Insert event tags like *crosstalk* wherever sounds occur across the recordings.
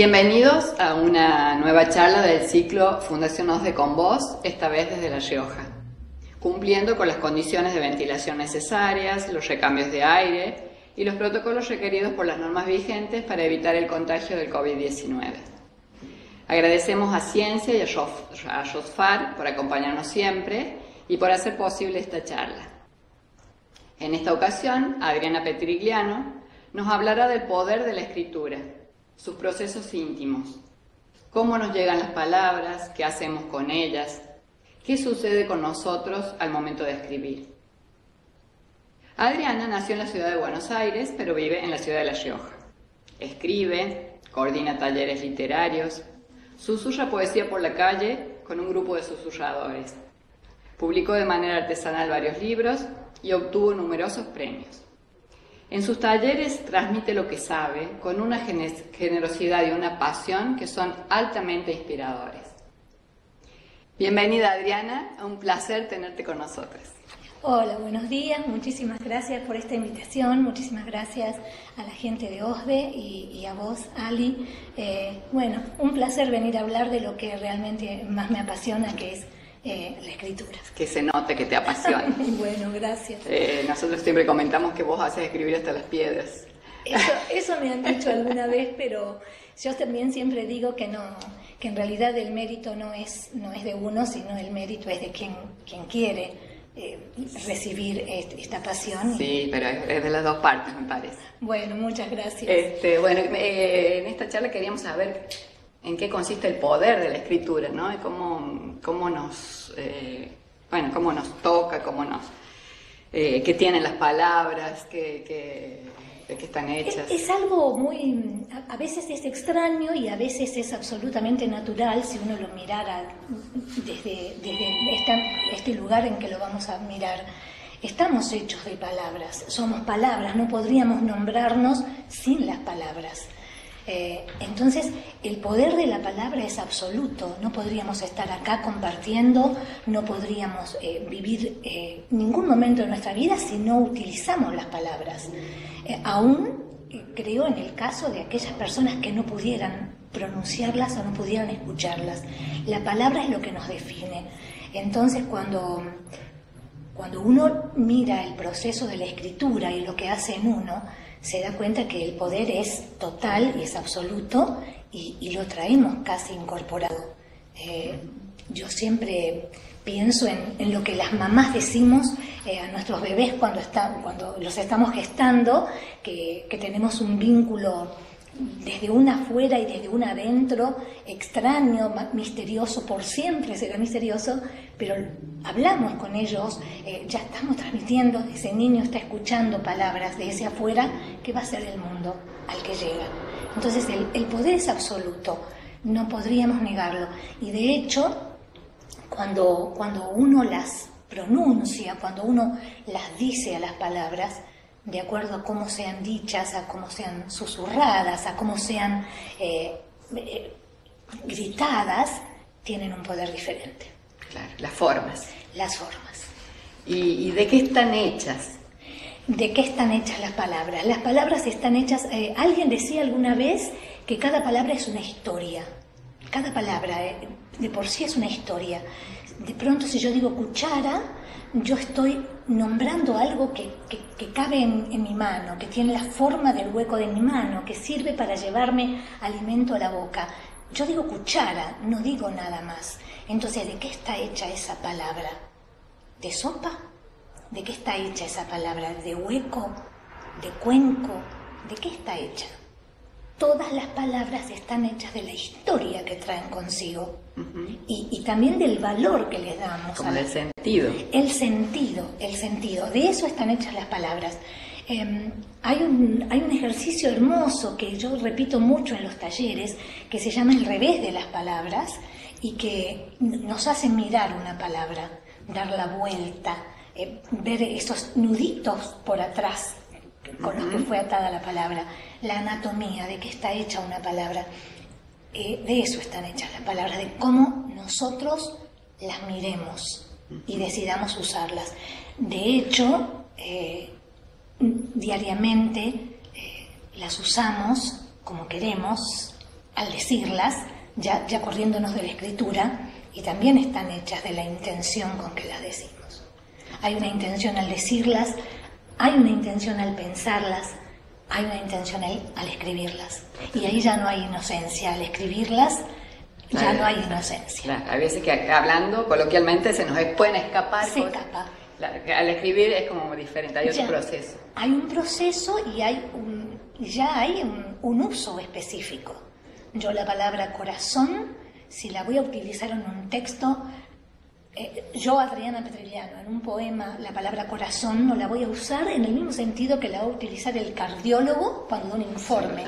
Bienvenidos a una nueva charla del ciclo Fundación OSDE con Voz, esta vez desde La Rioja, cumpliendo con las condiciones de ventilación necesarias, los recambios de aire y los protocolos requeridos por las normas vigentes para evitar el contagio del COVID-19. Agradecemos a Ciencia y a Josfar por acompañarnos siempre y por hacer posible esta charla. En esta ocasión, Adriana Petrigliano nos hablará del poder de la escritura sus procesos íntimos, cómo nos llegan las palabras, qué hacemos con ellas, qué sucede con nosotros al momento de escribir. Adriana nació en la ciudad de Buenos Aires, pero vive en la ciudad de La Rioja. Escribe, coordina talleres literarios, susurra poesía por la calle con un grupo de susurradores. Publicó de manera artesanal varios libros y obtuvo numerosos premios. En sus talleres transmite lo que sabe con una generosidad y una pasión que son altamente inspiradores. Bienvenida Adriana, un placer tenerte con nosotros. Hola, buenos días, muchísimas gracias por esta invitación, muchísimas gracias a la gente de OSDE y, a vos, Ali. Eh, bueno, un placer venir a hablar de lo que realmente más me apasiona, que es eh, la escritura. Que se note que te apasiona. *laughs* bueno, gracias. Eh, nosotros siempre comentamos que vos haces escribir hasta las piedras. *laughs* Eso, me han dicho alguna vez, pero yo también siempre digo que no, que en realidad el mérito no es, no es de uno, sino el mérito es de quien, quien quiere eh, recibir esta pasión. Sí, pero es, de las dos partes, me parece. Bueno, muchas gracias. Este, bueno, en esta charla queríamos saber en qué consiste el poder de la escritura, ¿no? Y cómo, cómo nos, eh, bueno, cómo nos toca, cómo nos, eh, qué tienen las palabras, qué, qué, qué están hechas. Es, algo muy, a, veces es extraño y a veces es absolutamente natural si uno lo mirara desde, desde este lugar en que lo vamos a mirar. Estamos hechos de palabras, somos palabras, no podríamos nombrarnos sin las palabras. Eh, entonces, el poder de la palabra es absoluto. No podríamos estar acá compartiendo, no podríamos eh, vivir eh, ningún momento de nuestra vida si no utilizamos las palabras. aún creo en el caso de aquellas personas que no pudieran pronunciarlas o no pudieran escucharlas. La palabra es lo que nos define. Entonces, cuando, cuando uno mira el proceso de la escritura y lo que hace en uno, se da cuenta que el poder es total y es absoluto y, lo traemos casi incorporado. Eh, yo siempre pienso en, lo que las mamás decimos eh, a nuestros bebés cuando, cuando los estamos gestando, que tenemos un vínculo desde una afuera y desde una adentro, extraño, misterioso, por siempre será misterioso, pero hablamos con ellos, eh, ya estamos transmitiendo, ese niño está escuchando palabras de ese afuera que va a ser el mundo al que llega. Entonces el, poder es absoluto, no podríamos negarlo. Y de hecho, cuando, cuando uno las pronuncia, cuando uno las dice a las palabras, de acuerdo a cómo sean dichas, a cómo sean susurradas, a cómo sean eh, eh, gritadas, tienen un poder diferente. Claro, las formas. Las formas. ¿Y, de qué están hechas? ¿De qué están hechas las palabras? Las palabras están hechas, eh, alguien decía alguna vez que cada palabra es una historia. Cada palabra de por sí es una historia. De pronto si yo digo cuchara, yo estoy nombrando algo que, cabe en, mi mano, que tiene la forma del hueco de mi mano, que sirve para llevarme alimento a la boca. Yo digo cuchara, no digo nada más. Entonces, ¿de qué está hecha esa palabra? ¿De sopa? ¿De qué está hecha esa palabra? ¿De hueco? ¿De cuenco? ¿De qué está hecha? Todas las palabras están hechas de la historia que traen consigo y, también del valor que les damos. Como el sentido. El sentido, el sentido. De eso están hechas las palabras. Em, hay, un, hay un ejercicio hermoso que yo repito mucho en los talleres que se llama el revés de las palabras y que nos hace mirar una palabra, dar la vuelta, eh, ver esos nuditos por atrás con los que fue atada la palabra, la anatomía de qué está hecha una palabra. Eh, de eso están hechas las palabras, de cómo nosotros las miremos y decidamos usarlas. De hecho, eh, diariamente eh, las usamos como queremos, al decirlas, ya, ya corriéndonos de la escritura, y también están hechas de la intención con que las decimos. Hay una intención al decirlas, hay una intención al pensarlas, hay una intención al, escribirlas. Y ahí ya no hay inocencia. Al escribirlas ya no hay inocencia. Claro, hay veces que hablando coloquialmente se nos pueden escapar. Se escapa. al escribir es como diferente, hay otro proceso. Hay un proceso y hay un, ya hay un uso específico. Yo la palabra corazón, si la voy a utilizar en un texto, eh, yo, Adriana Petriliano, en un poema, la palabra corazón no la voy a usar en el mismo sentido que la va a utilizar el cardiólogo cuando da un informe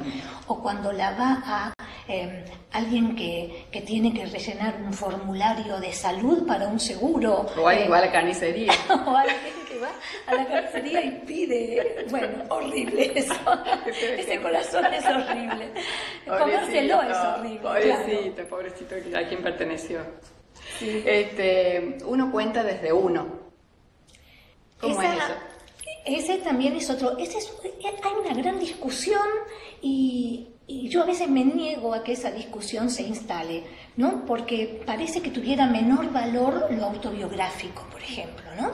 o cuando la va a em, alguien que, tiene que rellenar un formulario de salud para un seguro. O alguien que va a la carnicería. *laughs* o alguien que va a la carnicería y pide. Bueno, horrible eso. *laughs* Ese corazón es horrible. Comérselo es horrible. Pobrecito, pobrecito, a quien perteneció. Este, uno cuenta desde uno. ¿Cómo es eso? Ese también es otro. Ese hay una gran discusión y, yo a veces me niego a que esa discusión se instale, ¿no? Porque parece que tuviera menor valor lo autobiográfico, por ejemplo, ¿no?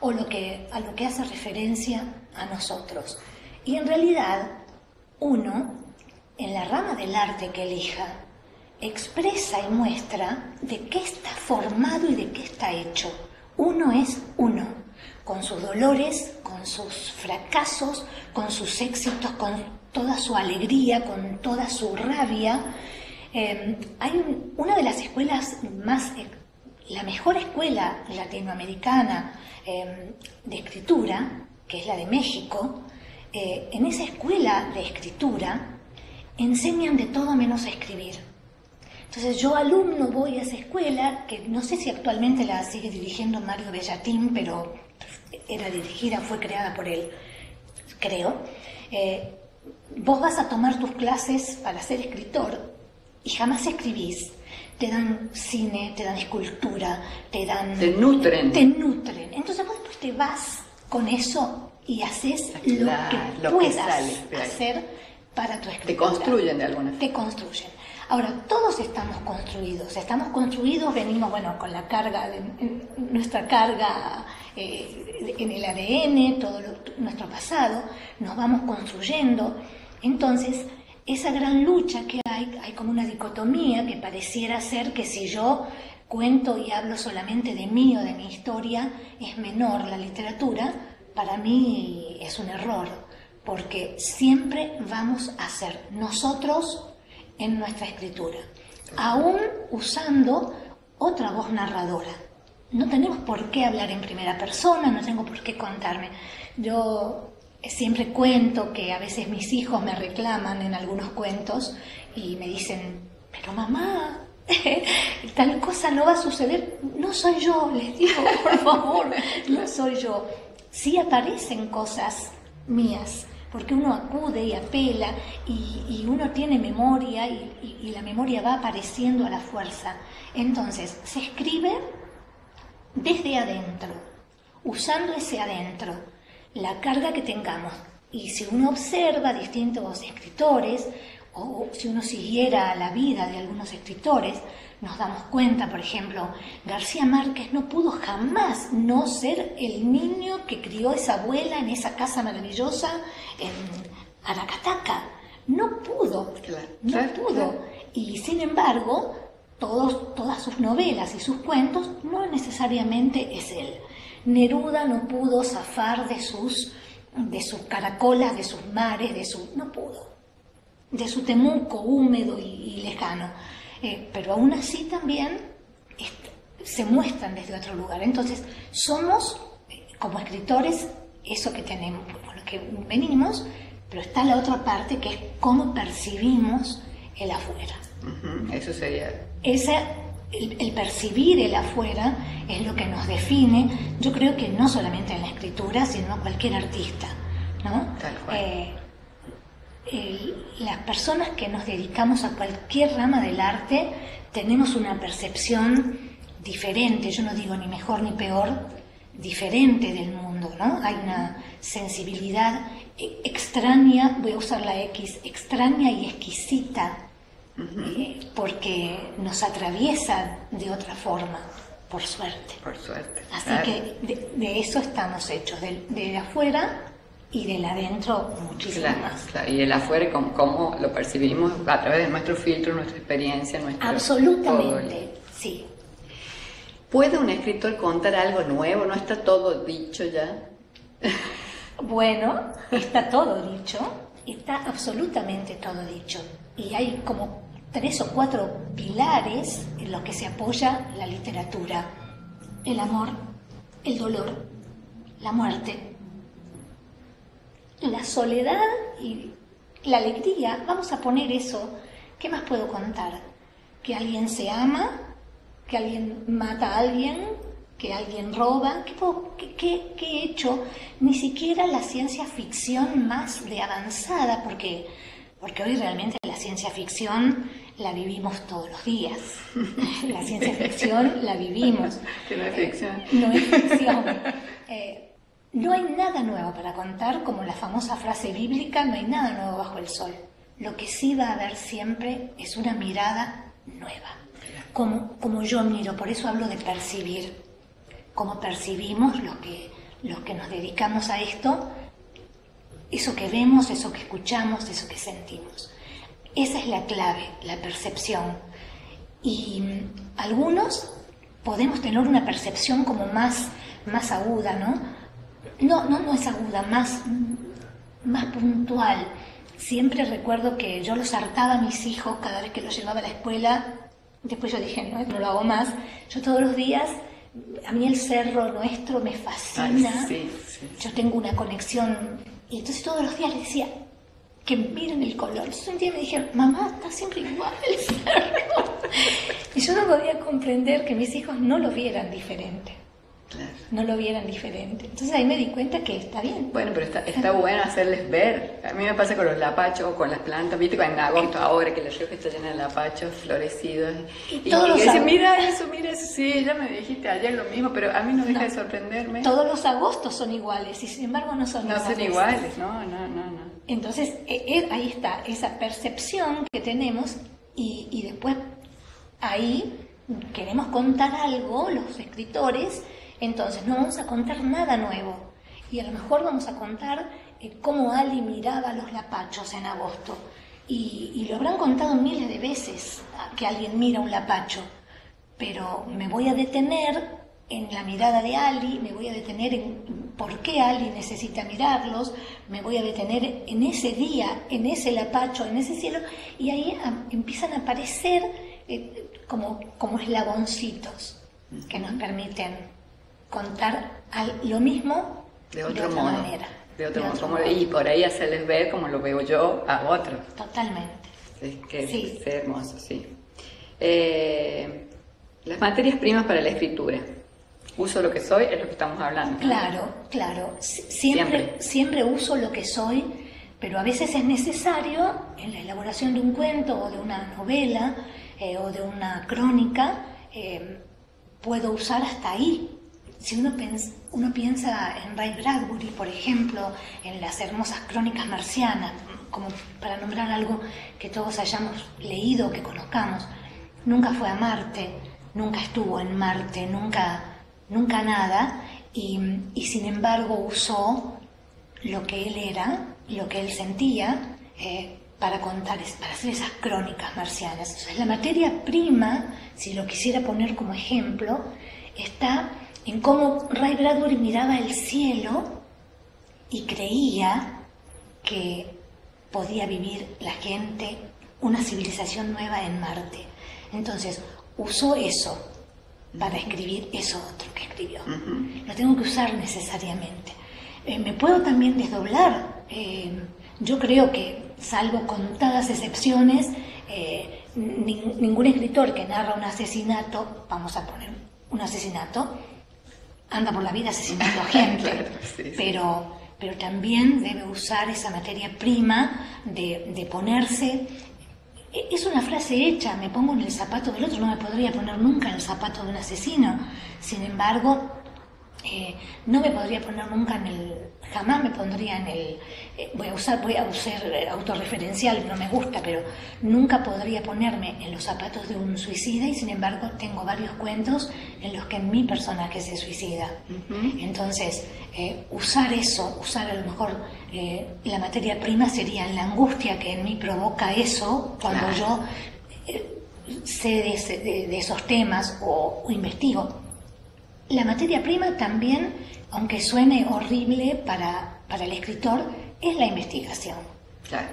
O lo que, a lo que hace referencia a nosotros. Y en realidad, uno, en la rama del arte que elija, expresa y muestra de qué está formado y de qué está hecho. Uno es uno, con sus dolores, con sus fracasos, con sus éxitos, con toda su alegría, con toda su rabia. Em, hay una de las escuelas más, la mejor escuela latinoamericana em, de escritura, que es la de México, eh, en esa escuela de escritura enseñan de todo menos a escribir. Entonces yo alumno voy a esa escuela, que no sé si actualmente la sigue dirigiendo Mario Bellatín, pero era dirigida, fue creada por él, creo. Eh, vos vas a tomar tus clases para ser escritor y jamás escribís. Te dan cine, te dan escultura, te dan... Te nutren. Te nutren. Entonces vos después te vas con eso y haces lo que puedas hacer para tu escritura. Te construyen de alguna forma. Te construyen. Ahora, todos estamos construidos, estamos construidos, venimos, bueno, con la carga, de, nuestra carga eh, en el ADN, todo nuestro pasado, nos vamos construyendo. Entonces, esa gran lucha que hay, hay como una dicotomía que pareciera ser que si yo cuento y hablo solamente de mí o de mi historia, es menor la literatura, para mí es un error, porque siempre vamos a ser nosotros en nuestra escritura, aún usando otra voz narradora. No tenemos por qué hablar en primera persona, no tengo por qué contarme. Yo siempre cuento que a veces mis hijos me reclaman en algunos cuentos y me dicen, pero mamá, *laughs* tal cosa no va a suceder. No soy yo, les digo, por favor, no soy yo. Sí aparecen cosas mías, porque uno acude y apela y, uno tiene memoria y, y, la memoria va apareciendo a la fuerza. Entonces, se escribe desde adentro, usando ese adentro, la carga que tengamos. Y si uno observa distintos escritores, o si uno siguiera la vida de algunos escritores, nos damos cuenta, por ejemplo, García Márquez no pudo jamás no ser el niño que crió esa abuela en esa casa maravillosa en Aracataca. No pudo, no pudo. Y sin embargo, todos, todas sus novelas y sus cuentos no necesariamente es él. Neruda no pudo zafar de sus, de sus caracolas, de sus mares, de su... no pudo. De su Temuco húmedo y lejano. Eh, pero aún así también se muestran desde otro lugar. Entonces, somos, eh, como escritores, eso que tenemos, con lo que venimos, pero está la otra parte que es cómo percibimos el afuera. Eso sería. Esa, el, percibir el afuera es lo que nos define, yo creo que no solamente en la escritura, sino cualquier artista. ¿no? Tal cual. Eh, las personas que nos dedicamos a cualquier rama del arte tenemos una percepción diferente, yo no digo ni mejor ni peor, diferente del mundo, ¿no? Hay una sensibilidad extraña, voy a usar la X, extraña y exquisita eh, porque nos atraviesa de otra forma, por suerte. Por suerte. Así que de, eso estamos hechos, de, afuera y del adentro muchísimo más. Y el afuera, ¿cómo, lo percibimos? A través de nuestro filtro, nuestra experiencia, nuestro... Absolutamente, sí. ¿Puede un escritor contar algo nuevo? ¿No está todo dicho ya? Bueno, *laughs* está todo dicho, está absolutamente todo dicho. Y hay como tres o cuatro pilares en los que se apoya la literatura. El amor, el dolor, la muerte, la soledad y la alegría. Vamos a poner eso. ¿Qué más puedo contar? Que alguien se ama, que alguien mata a alguien, que alguien roba. ¿Qué, he hecho? Ni siquiera la ciencia ficción más de avanzada, porque, porque hoy realmente la ciencia ficción la vivimos todos los días. La ciencia ficción la vivimos. *laughs* Que no es ficción. no es ficción. Eh, no hay nada nuevo para contar, como la famosa frase bíblica, no hay nada nuevo bajo el sol. Lo que sí va a haber siempre es una mirada nueva, como, como yo miro, por eso hablo de percibir, como percibimos los que, los que nos dedicamos a esto, eso que vemos, eso que escuchamos, eso que sentimos. Esa es la clave, la percepción. Y algunos podemos tener una percepción como más, más aguda, ¿no? No, no, no es aguda, más, más puntual. Siempre recuerdo que yo los hartaba a mis hijos cada vez que los llevaba a la escuela. Después yo dije, no, no lo hago más. Yo todos los días, a mí el cerro nuestro me fascina. Yo tengo una conexión. Y entonces todos los días les decía, que miren el color. Entonces un día me dijeron, mamá, está siempre igual el cerro. *laughs* y yo no podía comprender que mis hijos no lo vieran diferente. No lo vieran diferente. Entonces ahí me di cuenta que está bien. Bueno, pero está, está bueno hacerles ver. A mí me pasa con los lapachos o con las plantas. Viste, en agosto ahora que la Rioja está llena de lapachos florecidos. Y, y, todos dicen, mira eso, mira eso. Sí, ya me dijiste ayer lo mismo, pero a mí no deja de sorprenderme. Todos los agostos son iguales y sin embargo no son iguales. No son iguales, no, no, no. no. Entonces, e, e, ahí está, esa percepción que tenemos y, y después ahí queremos contar algo, los escritores, entonces no vamos a contar nada nuevo. Y a lo mejor vamos a contar eh, cómo Ali miraba los lapachos en agosto. Y, lo habrán contado miles de veces que alguien mira un lapacho. Pero me voy a detener en la mirada de Ali, me voy a detener en por qué Ali necesita mirarlos, me voy a detener en ese día, en ese lapacho, en ese cielo, y ahí empiezan a aparecer eh, como, como eslaboncitos que nos permiten contar lo mismo de, otra manera. De otro, modo. Y por ahí hacerles ver como lo veo yo a otros. Totalmente. Sí, que es hermoso, sí. Eh, las materias primas para la escritura uso lo que soy, es lo que estamos hablando. Claro, claro. Siempre, siempre, uso lo que soy, pero a veces es necesario en la elaboración de un cuento o de una novela eh, o de una crónica, eh, puedo usar hasta ahí. Si uno, uno piensa en Ray Bradbury, por ejemplo, en las hermosas crónicas marcianas, como para nombrar algo que todos hayamos leído que conozcamos, nunca fue a Marte, nunca estuvo en Marte, nunca nunca nada, y, sin embargo usó lo que él era, lo que él sentía, eh, para contar, para hacer esas crónicas marcianas. Entonces, la materia prima, si lo quisiera poner como ejemplo, está en cómo Ray Bradbury miraba el cielo y creía que podía vivir la gente una civilización nueva en Marte. Entonces, usó eso para escribir eso otro que escribió. Lo tengo que usar necesariamente. Eh, me puedo también desdoblar. Eh, yo creo que, salvo contadas excepciones, eh, ningún escritor que narra un asesinato, vamos a poner un asesinato, anda por la vida asesinando gente, *laughs* Pero, pero también debe usar esa materia prima de, de ponerse es una frase hecha, me pongo en el zapato del otro, no me podría poner nunca en el zapato de un asesino. Sin embargo, eh, no me podría poner nunca en el, jamás me pondría en el, eh, voy a usar, voy a usar eh, autorreferencial, no me gusta, pero nunca podría ponerme en los zapatos de un suicida y sin embargo tengo varios cuentos en los que mi personaje se suicida. Entonces, usar eso, usar a lo mejor la materia prima sería la angustia que en mí provoca eso cuando yo sé de, esos temas o investigo. La materia prima también, aunque suene horrible para, el escritor, es la investigación.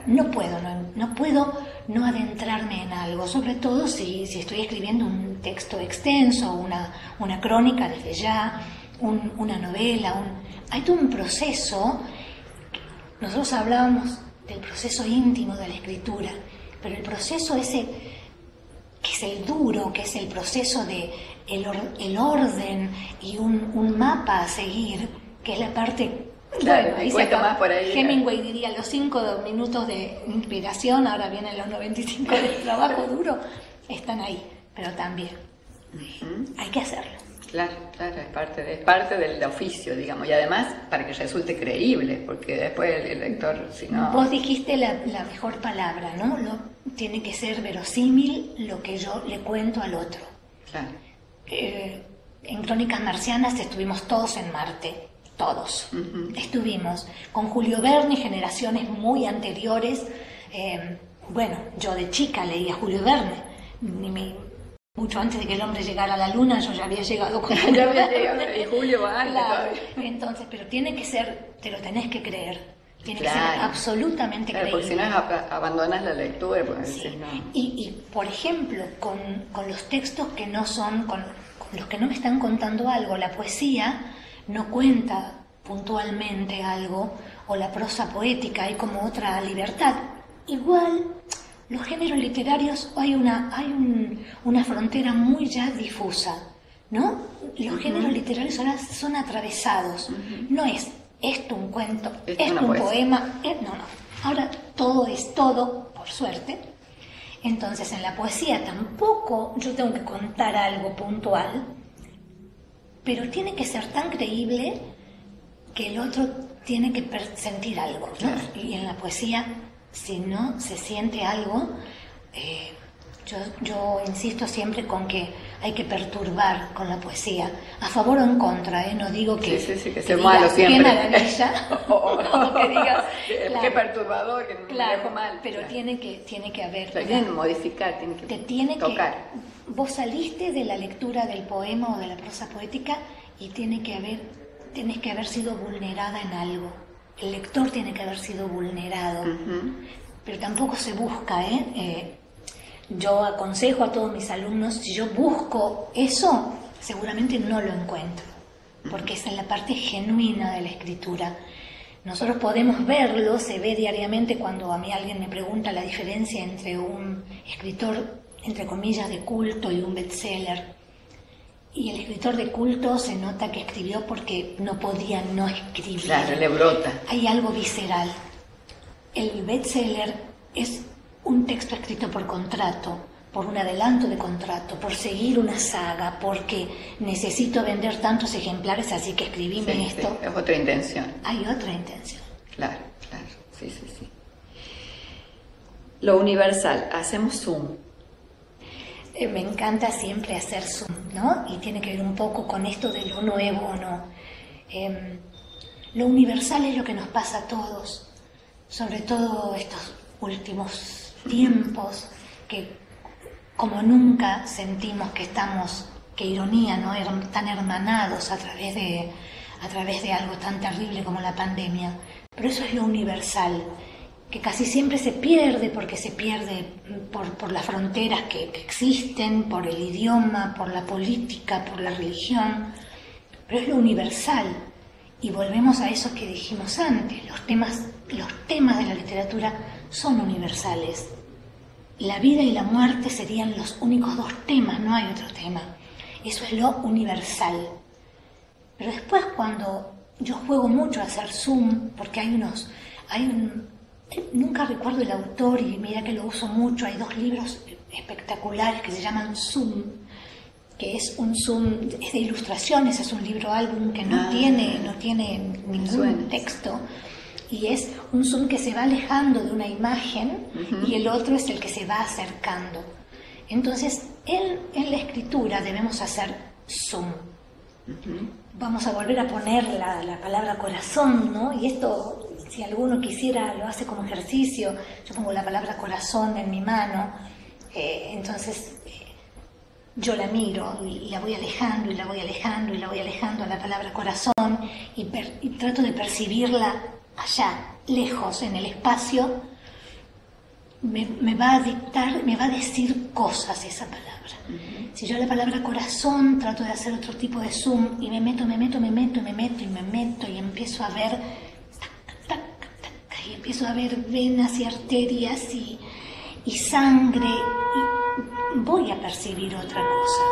No puedo, no, puedo no adentrarme en algo, sobre todo si, estoy escribiendo un texto extenso, una, una crónica desde ya, una novela, un, hay todo un proceso. Nosotros hablábamos del proceso íntimo de la escritura, pero el proceso ese que es el duro, que es el proceso de el, el orden y un, un, mapa a seguir, que es la parte... Claro, ahí más por ahí. Hemingway diría los cinco minutos de inspiración, ahora vienen los 95 de *laughs* trabajo duro, están ahí, pero también hay que hacerlo. Claro, claro, es parte, de, es parte del oficio, digamos, y además para que resulte creíble, porque después el, lector, si no... Vos dijiste la, la mejor palabra, ¿no? Lo, tiene que ser verosímil lo que yo le cuento al otro. Claro. Eh, en Crónicas Marcianas estuvimos todos en Marte, todos. Estuvimos con Julio Verne, generaciones muy anteriores. Eh, bueno, yo de chica leía Julio Verne, mucho antes de que el hombre llegara a la luna, yo ya había llegado con *laughs* ya había llegado, y Julio claro. Entonces, pero tiene que ser, te lo tenés que creer. Tiene que ser absolutamente claro, Porque si no abandonas la lectura, pues no. y, y, por ejemplo, con, con, los textos que no son, con, los que no me están contando algo, la poesía no cuenta puntualmente algo, o la prosa poética, hay como otra libertad. Igual, los géneros literarios hay una, hay una frontera muy ya difusa, ¿no? Los géneros literarios ahora son atravesados. No es esto un cuento, esto un poema, no, no. Ahora todo es todo, por suerte. Entonces en la poesía tampoco yo tengo que contar algo puntual, pero tiene que ser tan creíble que el otro tiene que sentir algo. Y en la poesía, si no se siente algo, eh, yo, insisto siempre con que hay que perturbar con la poesía, a favor o en contra, ¿eh? no digo que, sí, sí, que, sea malo siempre. *laughs* *laughs* o, que digas, qué perturbador, que claro, me mal. Pero tiene que, tiene que haber... tiene que modificar, tiene que te tiene tocar. Que, vos saliste de la lectura del poema o de la prosa poética y tiene que haber, tienes que haber sido vulnerada en algo. El lector tiene que haber sido vulnerado. Pero tampoco se busca, ¿eh? eh yo aconsejo a todos mis alumnos, si yo busco eso, seguramente no lo encuentro, porque es en la parte genuina de la escritura. Nosotros podemos verlo, se ve diariamente cuando a mí alguien me pregunta la diferencia entre un escritor, entre comillas, de culto y un bestseller. Y el escritor de culto se nota que escribió porque no podía no escribir. Claro, le brota. Hay algo visceral. El bestseller es un texto escrito por contrato, por un adelanto de contrato, por seguir una saga, porque necesito vender tantos ejemplares, así que escribíme esto. es otra intención. Hay otra intención. Claro, claro, sí, sí, sí. Lo universal, hacemos Zoom. Eh, me encanta siempre hacer Zoom, ¿no? Y tiene que ver un poco con esto de lo nuevo o no. Em, lo universal es lo que nos pasa a todos, sobre todo estos últimos tiempos que como nunca sentimos que estamos, que ironía, ¿no? tan hermanados a través de, a través de algo tan terrible como la pandemia. Pero eso es lo universal, que casi siempre se pierde porque se pierde por, las fronteras que, que, existen, por el idioma, por la política, por la religión, pero es lo universal. Y volvemos a eso que dijimos antes, los temas, los temas de la literatura son universales. La vida y la muerte serían los únicos dos temas, no hay otro tema. Eso es lo universal. Pero después cuando yo juego mucho a hacer Zoom, porque hay unos, hay un, nunca recuerdo el autor y mira que lo uso mucho, hay dos libros espectaculares que se llaman Zoom. que es un Zoom, es de ilustraciones, es un libro álbum que no Ah. tiene, no tiene ningún texto. Y es un zoom que se va alejando de una imagen y el otro es el que se va acercando. Entonces, en, en la escritura debemos hacer zoom. Vamos a volver a poner la, la palabra corazón, ¿no? Y esto, si alguno quisiera, lo hace como ejercicio. Yo pongo la palabra corazón en mi mano. eh, entonces, eh, yo la miro y la voy alejando y la voy alejando y la voy alejando a la palabra corazón y, per- y trato de percibirla allá, lejos, en el espacio. Me, me va a dictar, me va a decir cosas esa palabra. Si yo la palabra corazón trato de hacer otro tipo de zoom y me meto, me meto, me meto, me meto y me meto y empiezo a ver tac, tac, tac, tac, y empiezo a ver venas y arterias y, y sangre y voy a percibir otra cosa.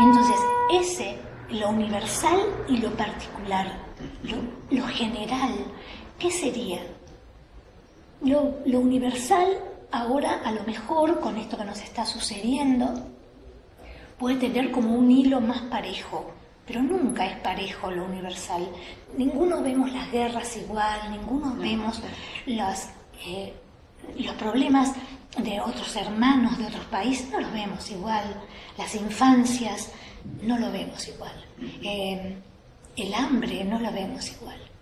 Entonces, ese, lo universal y lo particular, lo, lo general, ¿qué sería? Lo, lo universal ahora a lo mejor con esto que nos está sucediendo puede tener como un hilo más parejo, pero nunca es parejo lo universal. Ninguno vemos las guerras igual, ninguno vemos los, eh, los problemas de otros hermanos de otros países, no los vemos igual. Las infancias no lo vemos igual. Eh, el hambre no lo vemos igual.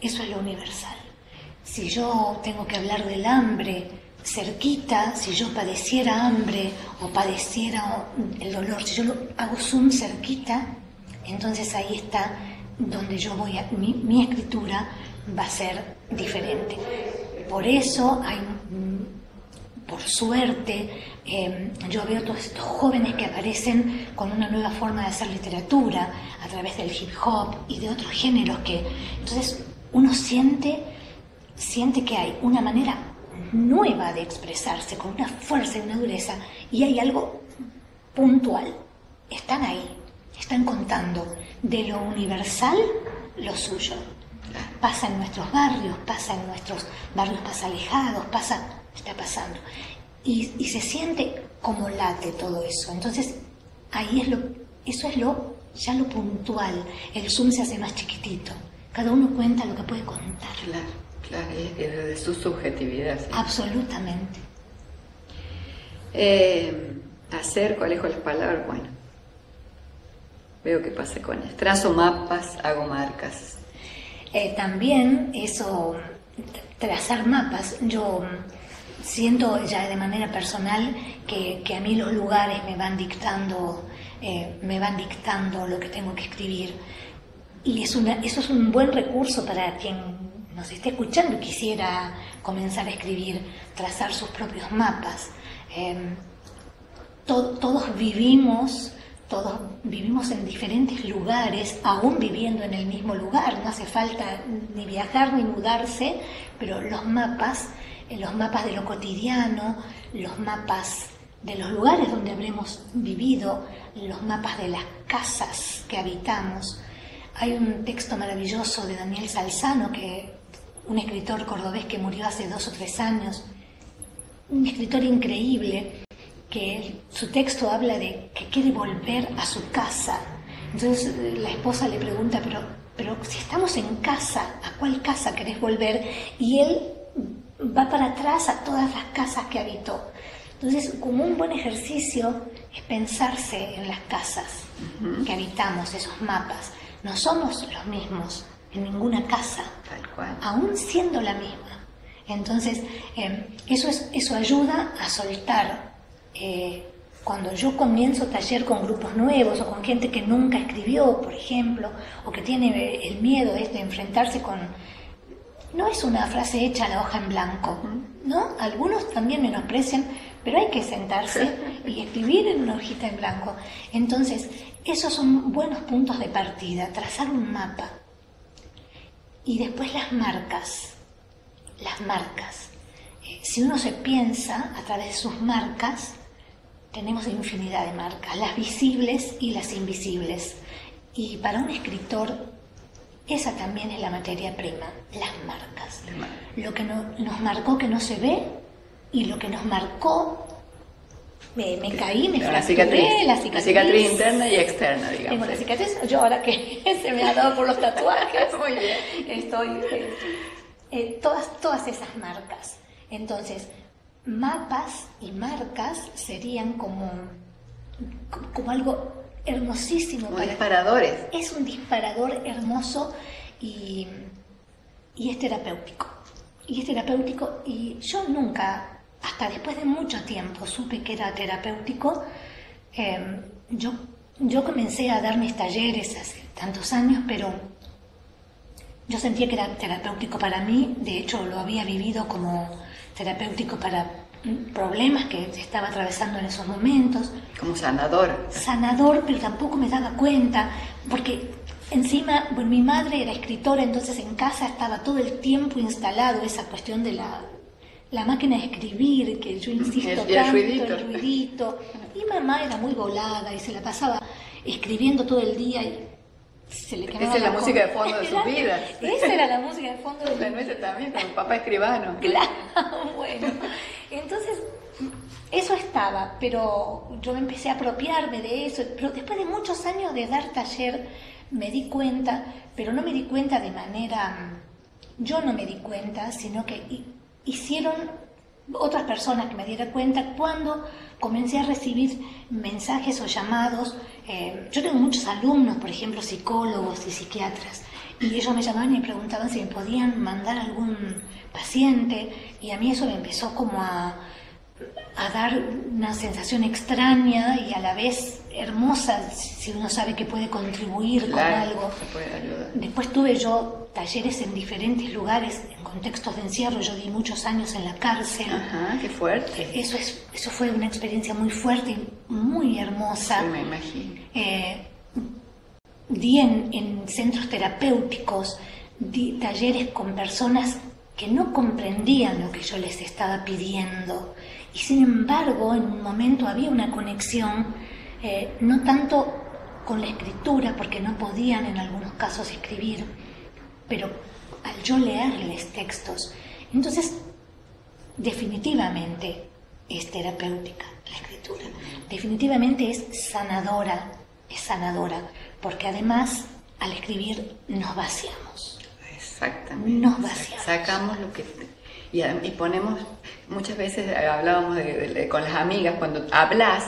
Eso es lo universal. Si yo tengo que hablar del hambre cerquita, si yo padeciera hambre o padeciera el dolor, si yo lo hago zoom cerquita, entonces ahí está donde yo voy a, mi, mi escritura va a ser diferente. Por eso hay, por suerte, eh, yo veo todos estos jóvenes que aparecen con una nueva forma de hacer literatura a través del hip hop y de otros géneros que entonces uno siente siente que hay una manera nueva de expresarse con una fuerza y una dureza y hay algo puntual. Están ahí, están contando de lo universal lo suyo. Pasa en nuestros barrios, pasa en nuestros barrios más alejados, pasa, está pasando. Y, y se siente como late todo eso. Entonces, ahí es lo, eso es lo, ya lo puntual. El zoom se hace más chiquitito. Cada uno cuenta lo que puede contar. Claro, claro, es que de su subjetividad. sí. Absolutamente. Eh, hacer, colejo las palabras, bueno. Veo qué pasa con esto. Trazo mapas, hago marcas. Eh, también eso, trazar mapas, yo siento ya de manera personal que, que a mí los lugares me van dictando, eh, me van dictando lo que tengo que escribir. Y es una, eso es un buen recurso para quien nos esté escuchando y quisiera comenzar a escribir, trazar sus propios mapas. Em, to- todos vivimos, todos vivimos en diferentes lugares, aún viviendo en el mismo lugar, no hace falta ni viajar ni mudarse, pero los mapas, eh, los mapas de lo cotidiano, los mapas de los lugares donde habremos vivido, los mapas de las casas que habitamos. Hay un texto maravilloso de Daniel Salzano, que un escritor cordobés que murió hace dos o tres años, un escritor increíble que su texto habla de que quiere volver a su casa. Entonces la esposa le pregunta, pero, pero si estamos en casa, ¿a cuál casa querés volver? Y él va para atrás a todas las casas que habitó. Entonces, como un buen ejercicio es pensarse en las casas que habitamos, esos mapas. No somos los mismos en ninguna casa, Tal cual. aún siendo la misma. Entonces, eh, eso, es, eso ayuda a soltar. eh, cuando yo comienzo taller con grupos nuevos o con gente que nunca escribió, por ejemplo, o que tiene eh, el miedo este de enfrentarse con... No es una frase hecha a la hoja en blanco, ¿no? Algunos también menosprecian, pero hay que sentarse *laughs* y escribir en una hojita en blanco. Entonces, esos son buenos puntos de partida, trazar un mapa. Y después las marcas, las marcas. Eh, si uno se piensa a través de sus marcas, tenemos infinidad de marcas, las visibles y las invisibles. Y para un escritor, esa también es la materia prima, las marcas. Las marcas. Lo que no- nos marcó que no se ve y lo que nos marcó me, me caí, me La fracturé cicatriz, la la cicatriz. cicatriz interna y externa, Tengo digamos. la cicatriz, yo ahora que *laughs* se me ha dado por los tatuajes, *laughs* Muy bien. estoy, eh, eh, todas, todas esas marcas. Entonces, mapas y marcas serían como, como algo hermosísimo Como para disparadores. es un disparador hermoso y, y es terapéutico. Y es terapéutico y yo nunca, hasta después de mucho tiempo, supe que era terapéutico. Eh, yo, yo comencé a dar mis talleres hace tantos años, pero yo sentía que era terapéutico para mí, de hecho lo había vivido como terapéutico para mm, problemas que estaba atravesando en esos momentos Como sanador. sanador, pero tampoco me daba cuenta, porque encima, bueno, mi madre era escritora, entonces en casa estaba todo el tiempo instalado esa cuestión de la, la máquina de escribir, que yo insisto El- el tanto, ruidito. el ruidito. Y mamá era muy volada y se la pasaba escribiendo todo el día y se le Esa es la música de fondo de sus Claro, vidas. Esa era la música de fondo de La nuestra también, con papá escribano. *laughs* Claro, bueno. Entonces, eso estaba, pero yo empecé a apropiarme de eso. Pero después de muchos años de dar taller, me di cuenta, pero no me di cuenta de manera. Yo no me di cuenta, sino que hicieron otras personas que me dieran cuenta cuando comencé a recibir mensajes o llamados. eh, yo tengo muchos alumnos, por ejemplo, psicólogos y psiquiatras, y ellos me llamaban y me preguntaban si me podían mandar algún paciente, y a mí eso me empezó como a, a dar una sensación extraña y a la vez hermosa si uno sabe que puede contribuir con algo. se puede ayudar. Después tuve yo talleres en diferentes lugares, en contextos de encierro, yo di muchos años en la cárcel. Ajá, qué fuerte. Eso, es, eso fue una experiencia muy fuerte y muy hermosa. Sí, me imagino. Eh, di en, en centros terapéuticos, di talleres con personas que no comprendían lo que yo les estaba pidiendo. Y sin embargo, en un momento había una conexión, eh, no tanto con la escritura, porque no podían en algunos casos escribir, pero al yo leerles textos. Entonces, definitivamente es terapéutica la escritura. Definitivamente es sanadora, es sanadora, porque además al escribir nos vaciamos. Exactamente. Nos vaciamos. Sacamos lo que... Y, ponemos, muchas veces hablábamos de- de- de- con las amigas, cuando hablas,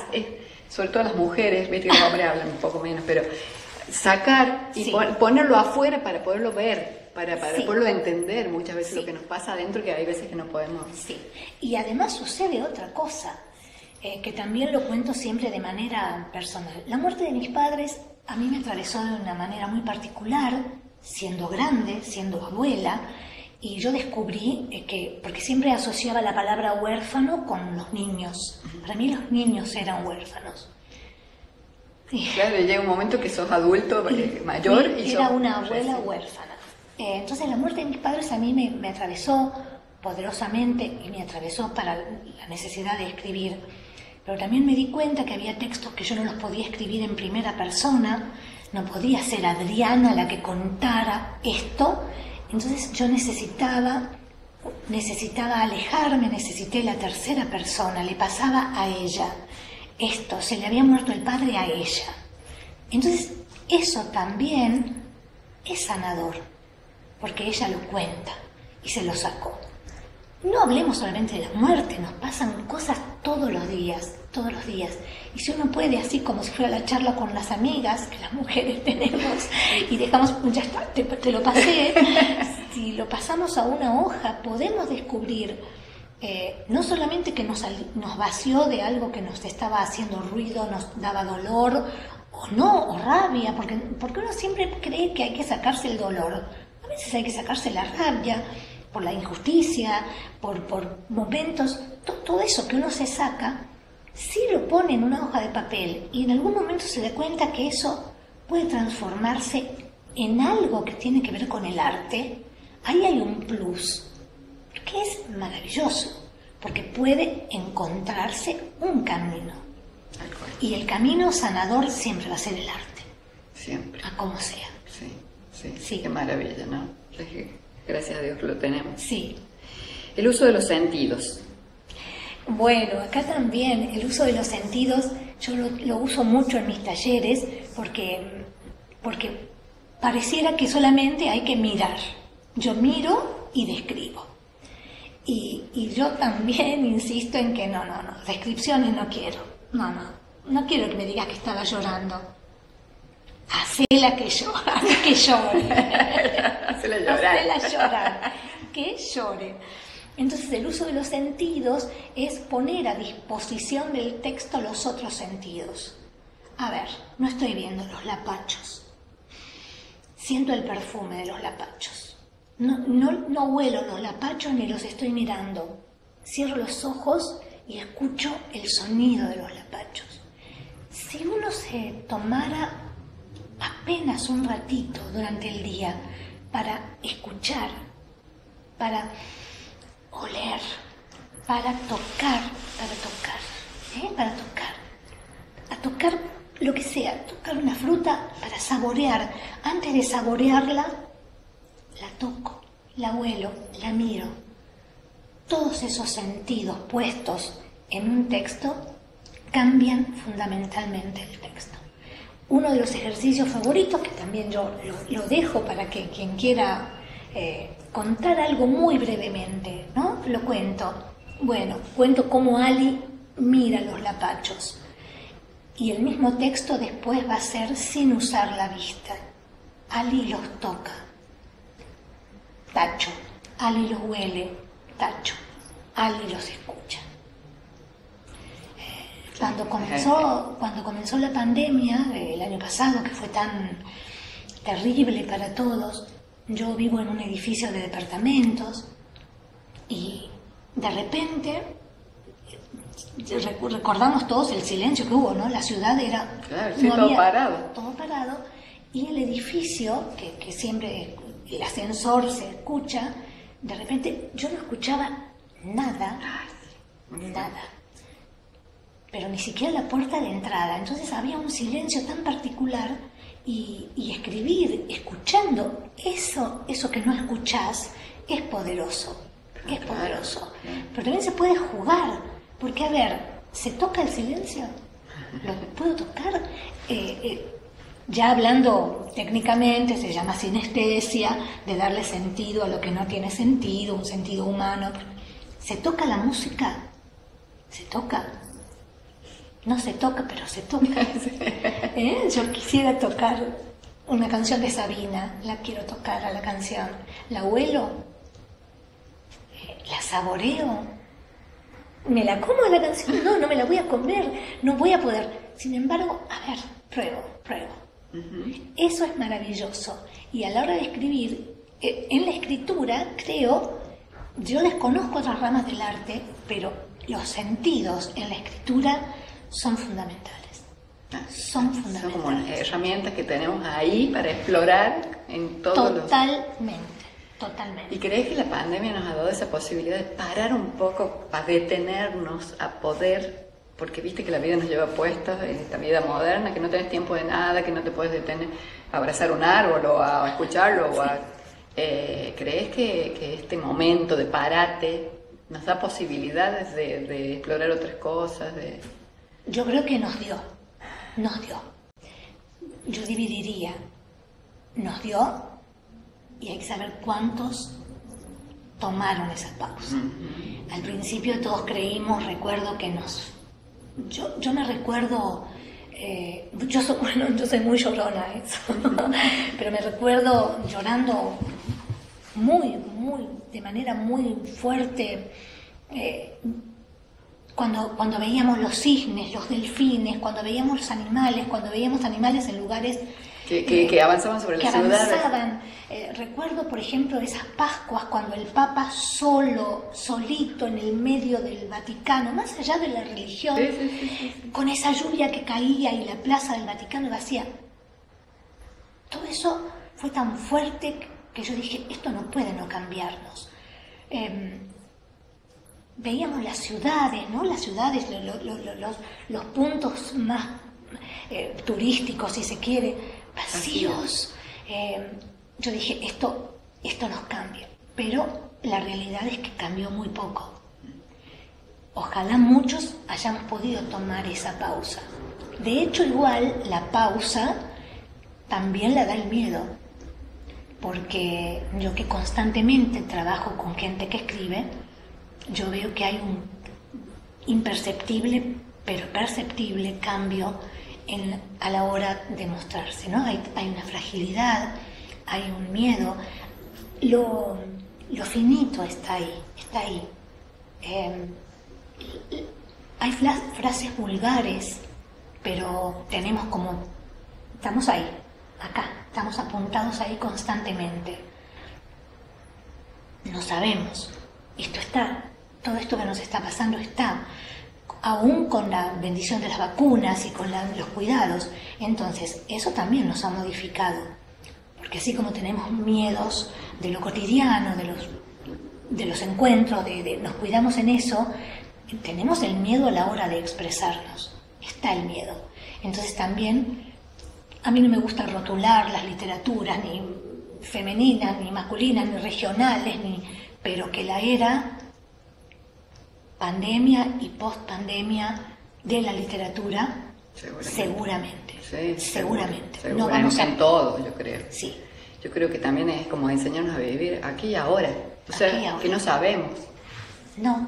sobre todo las mujeres, viste que los hombres hablan un poco menos, pero sacar y Sí. pon- ponerlo afuera para poderlo ver, para, para Sí. poderlo entender muchas veces Sí. lo que nos pasa adentro, que hay veces que no podemos... Sí, y además sucede otra cosa, eh, que también lo cuento siempre de manera personal. La muerte de mis padres a mí me atravesó de una manera muy particular, siendo grande, siendo abuela, y yo descubrí eh, que, porque siempre asociaba la palabra huérfano con los niños, para mí los niños eran huérfanos. Y- Claro, llega un momento que sos adulto, eh, mayor y era sos una abuela huérfana. Eh, entonces la muerte de mis padres a mí me, me atravesó poderosamente y me atravesó para la necesidad de escribir. Pero también me di cuenta que había textos que yo no los podía escribir en primera persona, no podía ser Adriana la que contara esto. Entonces yo necesitaba, necesitaba alejarme, necesité la tercera persona, le pasaba a ella. Esto, se le había muerto el padre a ella. Entonces, eso también es sanador, porque ella lo cuenta y se lo sacó. No hablemos solamente de la muerte, nos pasan cosas todos los días, todos los días. Y si uno puede, así como si fuera la charla con las amigas, que las mujeres *laughs* tenemos, y dejamos, ya está, te, te lo pasé, *laughs* si lo pasamos a una hoja, podemos descubrir eh, no solamente que nos, vació de algo que nos estaba haciendo ruido, nos daba dolor, o no, o rabia, porque, porque uno siempre cree que hay que sacarse el dolor. A veces hay que sacarse la rabia por la injusticia, por, por momentos, to- todo eso que uno se saca, si lo pone en una hoja de papel y en algún momento se da cuenta que eso puede transformarse en algo que tiene que ver con el arte, ahí hay un plus que es maravilloso, porque puede encontrarse un camino. Y el camino sanador siempre va a ser el arte, siempre. a como sea. Sí, sí, Sí. Qué maravilla, ¿no? Gracias a Dios lo tenemos. Sí. El uso de los sentidos. Bueno, acá también el uso de los sentidos, yo lo, uso mucho en mis talleres porque, porque pareciera que solamente hay que mirar. Yo miro y describo. Y, y, yo también *laughs* insisto en que no, no, no, descripciones no quiero. No, no, no quiero que me digas que estaba llorando. Hacela que llore, *laughs* que llore. Hacela llorar. Hacela llorar. Que llore. Entonces el uso de los sentidos es poner a disposición del texto los otros sentidos. A ver, no estoy viendo los lapachos. Siento el perfume de los lapachos. No, no, huelo los lapachos ni los estoy mirando. Cierro los ojos y escucho el sonido de los lapachos. Si uno se tomara apenas un ratito durante el día para escuchar, para oler, para tocar, para tocar, ¿eh? para tocar, a tocar lo que sea, tocar una fruta para saborear. Antes de saborearla, la toco, la huelo, la miro. Todos esos sentidos puestos en un texto cambian fundamentalmente el texto. Uno de los ejercicios favoritos, que también yo lo, dejo para que quien quiera eh, contar algo muy brevemente, ¿no? Lo cuento. Bueno, cuento cómo Ali mira los lapachos. Y el mismo texto después va a ser sin usar la vista. Ali los toca. Tacho. Ali los huele. Tacho. Ali los escucha. Cuando comenzó, cuando comenzó la pandemia, el año pasado, que fue tan terrible para todos, yo vivo en un edificio de departamentos y de repente recordamos todos el silencio que hubo, ¿no? La ciudad era todo parado. Todo parado y el edificio, que, siempre el ascensor se escucha, de repente yo no escuchaba nada, nada, pero ni siquiera la puerta de entrada. Entonces había un silencio tan particular y, escribir, escuchando eso, eso que no escuchás, es poderoso, es poderoso. Pero también se puede jugar, porque a ver, ¿se toca el silencio? ¿Lo *laughs* puedo tocar? Eh, eh, ya hablando técnicamente, se llama sinestesia, de darle sentido a lo que no tiene sentido, un sentido humano. ¿Se toca la música? ¿Se toca? No se toca, pero se toca. *laughs* ¿Eh? Yo quisiera tocar una canción de Sabina, la quiero tocar a la canción. La huelo, la saboreo, me la como a la canción. No, no me la voy a comer, no voy a poder. Sin embargo, a ver, pruebo, pruebo. Eso es maravilloso. Y a la hora de escribir, eh, en la escritura, creo, yo desconozco otras ramas del arte, pero los sentidos en la escritura son fundamentales. Ah, son fundamentales. Son como herramientas que tenemos ahí para explorar en todo Totalmente. Totalmente. ¿Y crees que la pandemia nos ha dado esa posibilidad de parar un poco, para detenernos a poder, porque viste que la vida nos lleva puestos en esta vida moderna, que no tienes tiempo de nada, que no te puedes detener a abrazar un árbol o a escucharlo? O a, eh, ¿Crees que, que, este momento de parate nos da posibilidades de, de explorar otras cosas? De... Yo creo que nos dio, nos dio. Yo dividiría, nos dio y hay que saber cuántos tomaron esa pausa. Al principio todos creímos, recuerdo que nos... Yo, yo me recuerdo, eh, yo, soy, *laughs* bueno, yo soy muy llorona, eso, *laughs* pero me recuerdo llorando muy, muy, de manera muy fuerte. Eh, cuando, cuando veíamos los cisnes, los delfines, cuando veíamos los animales, cuando veíamos animales en lugares que, que, avanzaban sobre que las avanzaban. Eh, recuerdo, por ejemplo, esas Pascuas cuando el Papa solo, solito en el medio del Vaticano, más allá de la religión, con esa lluvia que caía y la plaza del Vaticano vacía. Todo eso fue tan fuerte que yo dije, esto no puede no cambiarnos. Em, veíamos las ciudades, ¿no? Las ciudades, los, los, puntos más eh, turísticos, si se quiere, vacíos. Eh, yo dije, esto, esto nos cambia, pero la realidad es que cambió muy poco. ojalá muchos hayamos podido tomar esa pausa. De hecho, igual la pausa también la da el miedo, porque yo que constantemente trabajo con gente que escribe, yo veo que hay un imperceptible, pero perceptible cambio a la hora de mostrarse, ¿no? Hay, hay una fragilidad, hay un miedo, lo, lo finito está ahí, está ahí. Em, hay frases vulgares, pero tenemos como, estamos ahí, acá, estamos apuntados ahí constantemente. No sabemos, esto está, todo esto que nos está pasando está, aún con la bendición de las vacunas y con los cuidados. Entonces, eso también nos ha modificado, porque así como tenemos miedos de lo cotidiano, de los, de los encuentros, de, nos cuidamos en eso, tenemos el miedo a la hora de expresarnos, está el miedo. Entonces también, a mí no me gusta rotular las literaturas, ni femeninas, ni masculinas, ni regionales, ni, pero que la era pandemia y post pandemia de la literatura, seguramente. Seguramente. no vamos en todo, yo creo. Sí. Yo creo que también es como enseñarnos a vivir aquí y ahora. O sea, que no sabemos. No.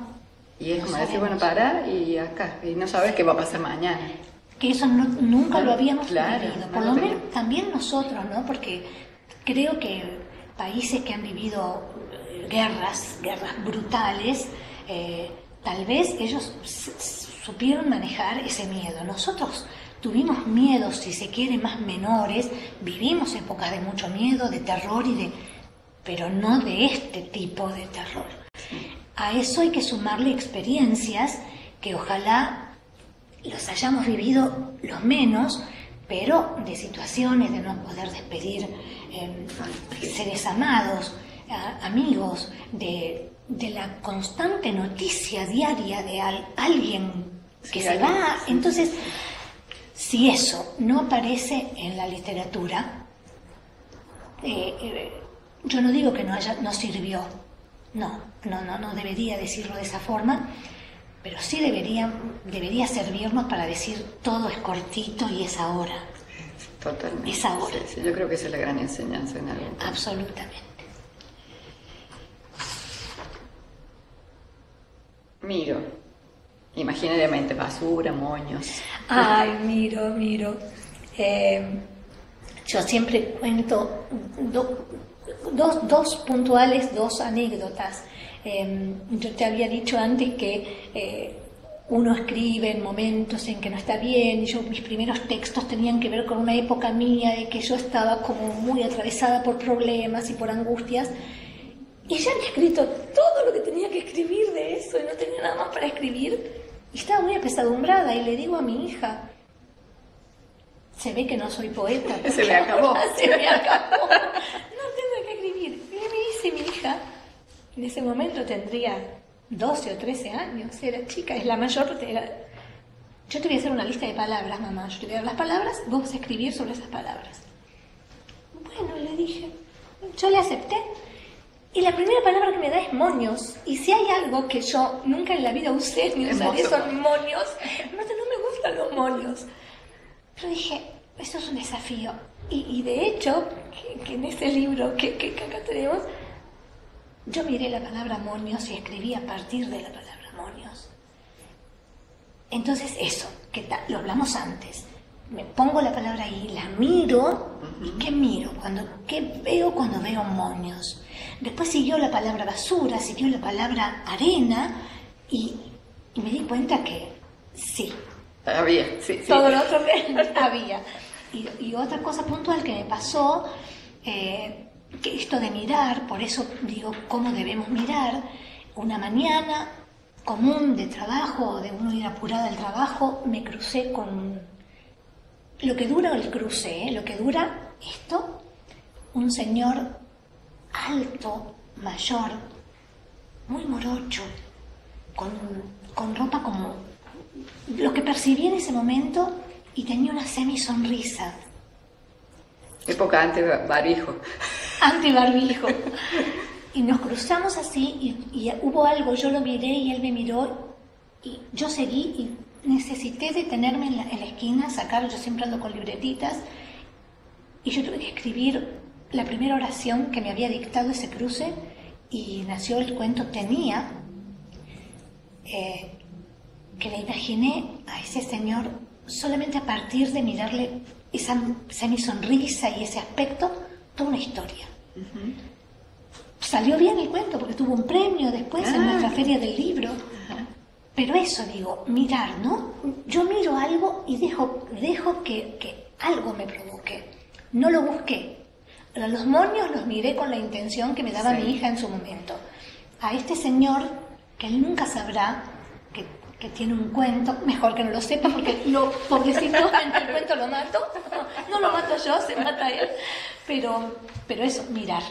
Y es como decir, bueno, parar y acá. Y no sabes qué va a pasar mañana. Que eso nunca lo habíamos vivido. Por lo menos también nosotros, ¿no? Porque creo que países que han vivido eh, guerras, guerras brutales, eh, tal vez ellos supieron manejar ese miedo. Nosotros tuvimos miedos, si se quiere, más menores, vivimos épocas de mucho miedo, de terror y de pero no de este tipo de terror. A eso hay que sumarle experiencias que ojalá los hayamos vivido los menos, pero de situaciones de no poder despedir em, seres amados, amigos, de de la constante noticia diaria de alguien que se va. Entonces, si eso no aparece en la literatura, eh, eh, yo no digo que no, haya, no sirvió, no, no, no, no debería decirlo de esa forma, pero sí debería, debería servirnos para decir todo es cortito y es ahora. Totalmente. Es ahora. yo creo que esa es la gran enseñanza en algo. Absolutamente. Miro. Imaginariamente, basura, moños. Ay, miro, miro. Eh, yo siempre cuento dos, dos, puntuales, dos anécdotas. Em, yo te había dicho antes que eh, uno escribe en momentos en que no está bien, yo mis primeros textos tenían que ver con una época mía de que yo estaba como muy atravesada por problemas y por angustias, y ella había escrito todo lo que tenía que escribir de eso y no tenía nada más para escribir. Y estaba muy apesadumbrada y le digo a mi hija, se ve que no soy poeta. *laughs* Se me acabó. *laughs* se me acabó. No tengo que escribir. Y me dice mi hija, en ese momento tendría 12 o 13 años, era chica, es la mayor. Era... Yo te voy a hacer una lista de palabras, mamá. Yo te voy a dar las palabras, vos vas a escribir sobre esas palabras. Bueno, le dije, yo le acepté. Y la primera palabra que me da es moños. Y si hay algo que yo nunca en la vida usé ni usaré son moños, no, no me gustan los moños. Pero dije, esto es un desafío. Y, de hecho, que, en este libro que, que, acá tenemos, yo miré la palabra moños y escribí a partir de la palabra moños. Entonces eso, que lo hablamos antes, me pongo la palabra ahí, la miro, ¿y qué miro? Cuando, ¿Qué veo cuando veo moños? Después siguió la palabra basura, siguió la palabra arena, y, me di cuenta que sí. Había, sí, sí. Todo lo otro que *laughs* había. Y, otra cosa puntual que me pasó, eh, que esto de mirar, por eso digo cómo debemos mirar, una mañana común de trabajo, de uno ir apurado al trabajo, me crucé con lo que dura el cruce, ¿eh? lo que dura esto, un señor alto, mayor, muy morocho, con, con ropa como lo que percibí en ese momento y tenía una semi sonrisa. Época antes barbijo. *laughs* Antes barbijo. Y nos cruzamos así y, y, hubo algo, yo lo miré y él me miró y yo seguí y necesité detenerme en la, en la esquina, sacar, yo siempre ando con libretitas, y yo tuve que escribir la primera oración que me había dictado ese cruce y nació el cuento Tenía, eh, que le imaginé a ese señor solamente a partir de mirarle esa semisonrisa y ese aspecto, toda una historia. Salió bien el cuento porque tuvo un premio después en nuestra ah. feria del libro. Pero eso digo, mirar, ¿no? Yo miro algo y dejo, dejo que, que algo me provoque. No lo busqué. A los moños los miré con la intención que me daba mi hija en su momento. A este señor, que él nunca sabrá que, que tiene un cuento, mejor que no lo sepa porque lo, pobrecito, *laughs* en el cuento lo mato. No lo mato yo, se mata él. Pero, pero eso, mirar.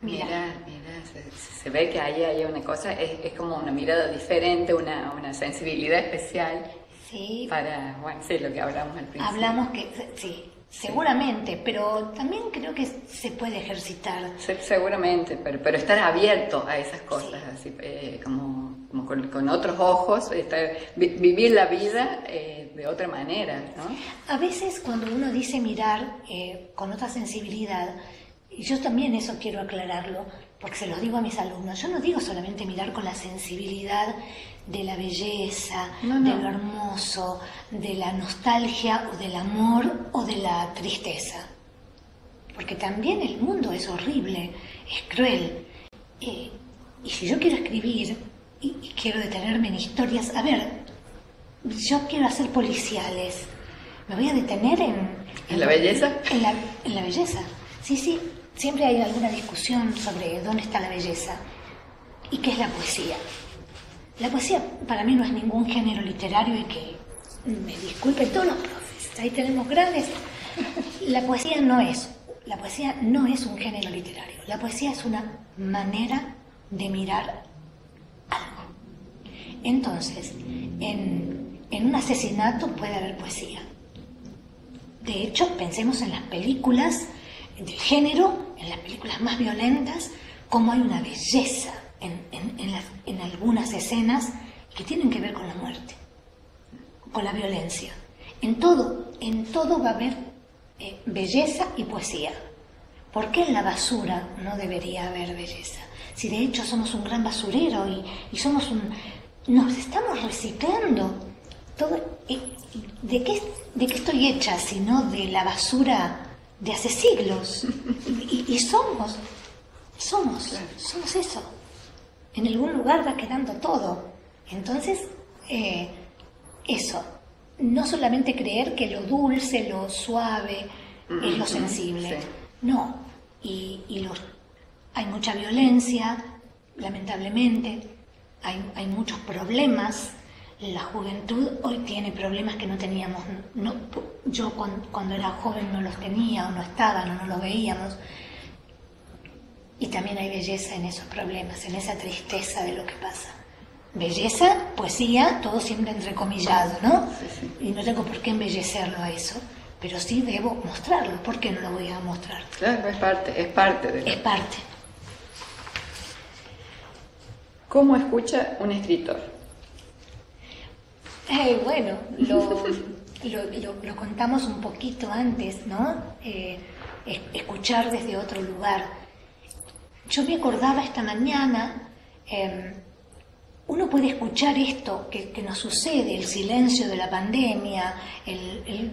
Mirar, mirar, se, ve que ahí hay una cosa, es, es como una mirada diferente, una, una sensibilidad especial. Sí. Para, bueno, sí, lo que hablamos al principio. Hablamos que, sí, Seguramente, pero también creo que se puede ejercitar. seguramente, pero, pero estar abierto a esas cosas, así, eh, como, como con, otros ojos, vivir la vida eh, de otra manera. ¿no? A veces cuando uno dice mirar eh, con otra sensibilidad, y yo también eso quiero aclararlo, porque se lo digo a mis alumnos, yo no digo solamente mirar con la sensibilidad de la belleza, de lo hermoso, de la nostalgia o del amor o de la tristeza. Porque también el mundo es horrible, es cruel. y si yo quiero escribir y, quiero detenerme en historias, a ver, yo quiero hacer policiales, me voy a detener en... ¿En, la belleza? En la, en la belleza, sí, sí. Siempre hay alguna discusión sobre dónde está la belleza y qué es la poesía. La poesía para mí no es ningún género literario y que me disculpen todos los profes, ahí tenemos grandes. La poesía no es, la poesía no es un género literario, la poesía es una manera de mirar algo. Entonces, en, en un asesinato puede haber poesía. De hecho, pensemos en las películas del género, en las películas más violentas, como hay una belleza en, algunas escenas que tienen que ver con la muerte, con la violencia. En todo, en todo va a haber eh, belleza y poesía. ¿Por qué en la basura no debería haber belleza? Si de hecho somos un gran basurero y, somos un... nos estamos reciclando. Todo, ¿de, qué, ¿De qué estoy hecha sino de la basura de hace siglos? Y, somos, somos, somos eso en algún lugar va quedando todo. Entonces, eh, eso, no solamente creer que lo dulce, lo suave es lo sensible, no, y, los, hay mucha violencia, lamentablemente, hay, hay, muchos problemas, la juventud hoy tiene problemas que no teníamos, no, yo cuando, cuando era joven no los tenía o no estaban o no los veíamos, y también hay belleza en esos problemas, en esa tristeza de lo que pasa. Belleza, poesía, todo siempre entrecomillado, ¿no? Y no tengo por qué embellecerlo a eso, pero sí debo mostrarlo. ¿Por qué no lo voy a mostrar? Claro, es parte, es parte de Es parte. ¿Cómo escucha un escritor? Eh, bueno, lo, *laughs* lo, contamos un poquito antes, ¿no? Eh, escuchar desde otro lugar yo me acordaba esta mañana, em, uno puede escuchar esto que, nos sucede, el silencio de la pandemia, el,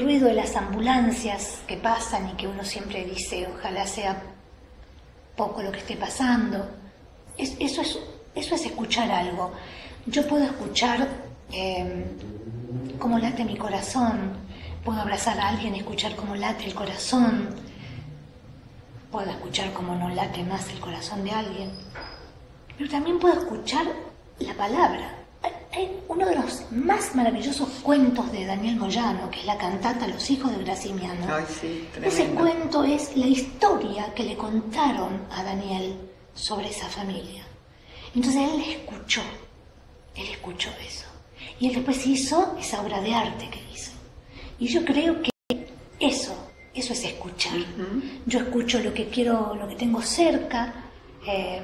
ruido de las ambulancias que pasan y que uno siempre dice, ojalá sea poco lo que esté pasando. eso, es, escuchar algo. Yo puedo escuchar em, cómo late mi corazón, puedo abrazar a alguien escuchar cómo late el corazón puedo escuchar cómo no late más el corazón de alguien, pero también puedo escuchar la palabra. Hay uno de los más maravillosos cuentos de Daniel Moyano, que es la cantata Los hijos de Gracimiano. Ese cuento es la historia que le contaron a Daniel sobre esa familia. Entonces él escuchó, él escuchó eso. Y él después hizo esa obra de arte que hizo. Y yo creo que eso eso es escuchar. Yo escucho lo que quiero, lo que tengo cerca, eh,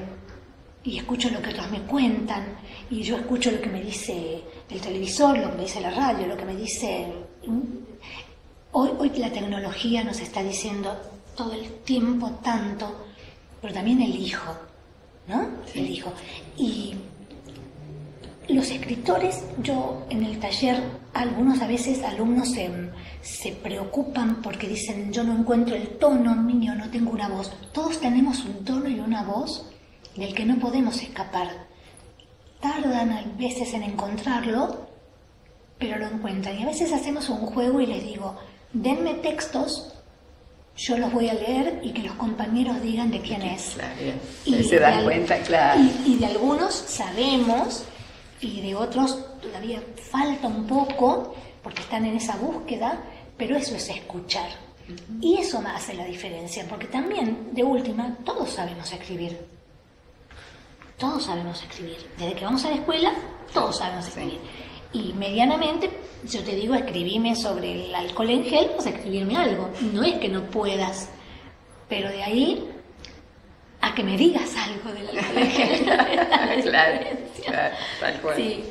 y escucho lo que otros me cuentan, y yo escucho lo que me dice el televisor, lo que me dice la radio, lo que me dice... Hoy, hoy la tecnología nos está diciendo todo el tiempo tanto, pero también elijo, ¿no? Elijo. Y los escritores, yo en el taller, algunos a veces alumnos se, se, preocupan porque dicen, yo no encuentro el tono mío, no tengo una voz. Todos tenemos un tono y una voz del que no podemos escapar. Tardan a veces en encontrarlo, pero lo encuentran. Y a veces hacemos un juego y les digo, denme textos, yo los voy a leer y que los compañeros digan de quién es. y se dan cuenta, claro. Y, de algunos sabemos y de otros todavía falta un poco porque están en esa búsqueda, pero eso es escuchar. Y eso hace la diferencia, porque también, de última, todos sabemos escribir. Todos sabemos escribir. Desde que vamos a la escuela, todos sabemos escribir. Y medianamente, yo te digo, escribime sobre el alcohol en gel, pues escribirme algo. No es que no puedas, pero de ahí a que me digas algo alcohol en gel. claro, *laughs* claro, tal cual. Sí.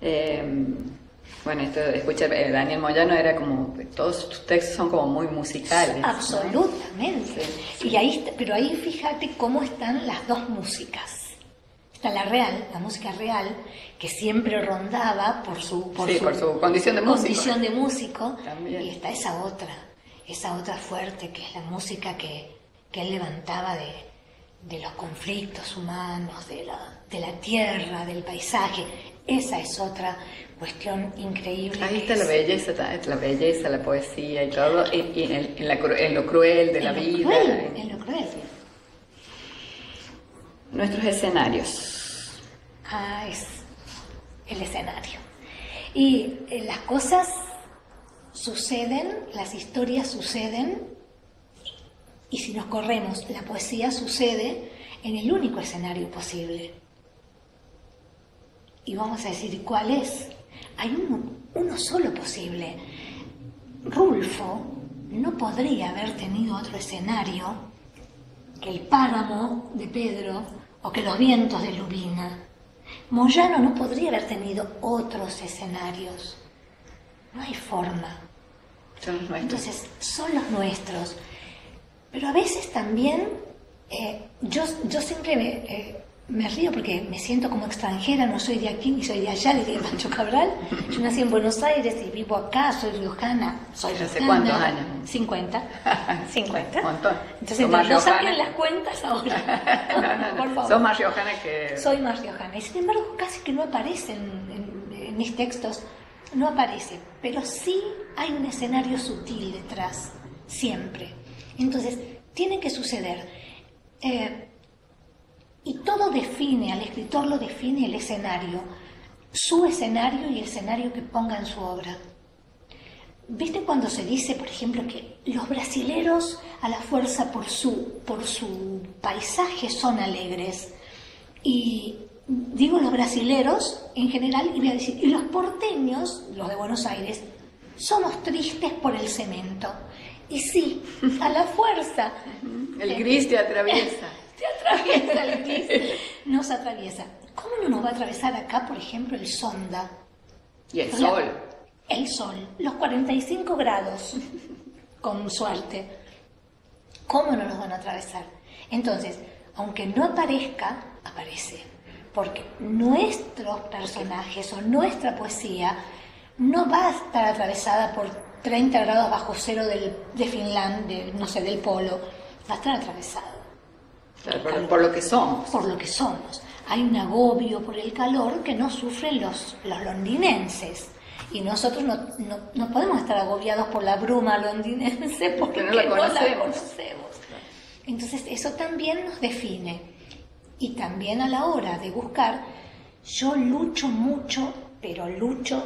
Eh, bueno, esto, escucha, eh, Daniel Moyano era como, todos tus textos son como muy musicales. Absolutamente. Y ahí, pero ahí fíjate cómo están las dos músicas. Está la real, la música real, que siempre rondaba por su, por su, condición de músico. Condición de músico Y está esa otra, esa otra fuerte, que es la música que, que él levantaba de, de los conflictos humanos, de la, de la tierra, del paisaje. Esa es otra cuestión increíble. Ahí está la belleza, la belleza, la poesía y todo, y, en, lo cruel de la vida. en lo cruel. Nuestros escenarios. Ah, es el escenario. Y eh, las cosas suceden, las historias suceden, y si nos corremos, la poesía sucede en el único escenario posible. Y vamos a decir, ¿cuál es? Hay uno, uno solo posible. Rulfo no podría haber tenido otro escenario que el páramo de Pedro o que los vientos de Lubina. Moyano no podría haber tenido otros escenarios. No hay forma. Entonces, son los nuestros. Pero a veces también, eh, yo, yo siempre me, eh, me río porque me siento como extranjera, no soy de aquí ni soy de allá, diría Pancho Cabral. *laughs* Yo nací en Buenos Aires y vivo acá, soy riojana. Soy ¿Hace cuántos años? 50. 50. Un montón. Entonces, no saquen las cuentas ahora. *laughs* Por favor. Sos más riojana que... Soy más riojana. Y sin embargo, casi que no aparece en, en mis textos, no aparece. Pero sí hay un escenario sutil detrás, siempre. Entonces, tiene que suceder. Eh, y todo define, al escritor lo define el escenario, su escenario y el escenario que ponga en su obra. ¿Viste cuando se dice, por ejemplo, que los brasileros a la fuerza por su, por su paisaje son alegres? Y digo los brasileros en general y voy a decir, y los porteños, los de Buenos Aires, somos tristes por el cemento. Y sí, a la fuerza. *laughs* El gris te atraviesa. *laughs* Se atraviesa el gris, nos atraviesa. ¿Cómo no nos va a atravesar acá, por ejemplo, el sonda? Y el sol. El sol, los 45 grados, con suerte. ¿Cómo no nos van a atravesar? Entonces, aunque no aparezca, aparece. Porque nuestros personajes o nuestra poesía no va a estar atravesada por 30 grados bajo cero del, de Finlandia, no sé, del polo. Va a estar atravesada por, lo que somos. Por lo que somos. Hay un agobio por el calor que no sufren los, los londinenses. Y nosotros no, no, podemos estar agobiados por la bruma londinense porque, no, la conocemos. Entonces eso también nos define. Y también a la hora de buscar, yo lucho mucho, pero lucho,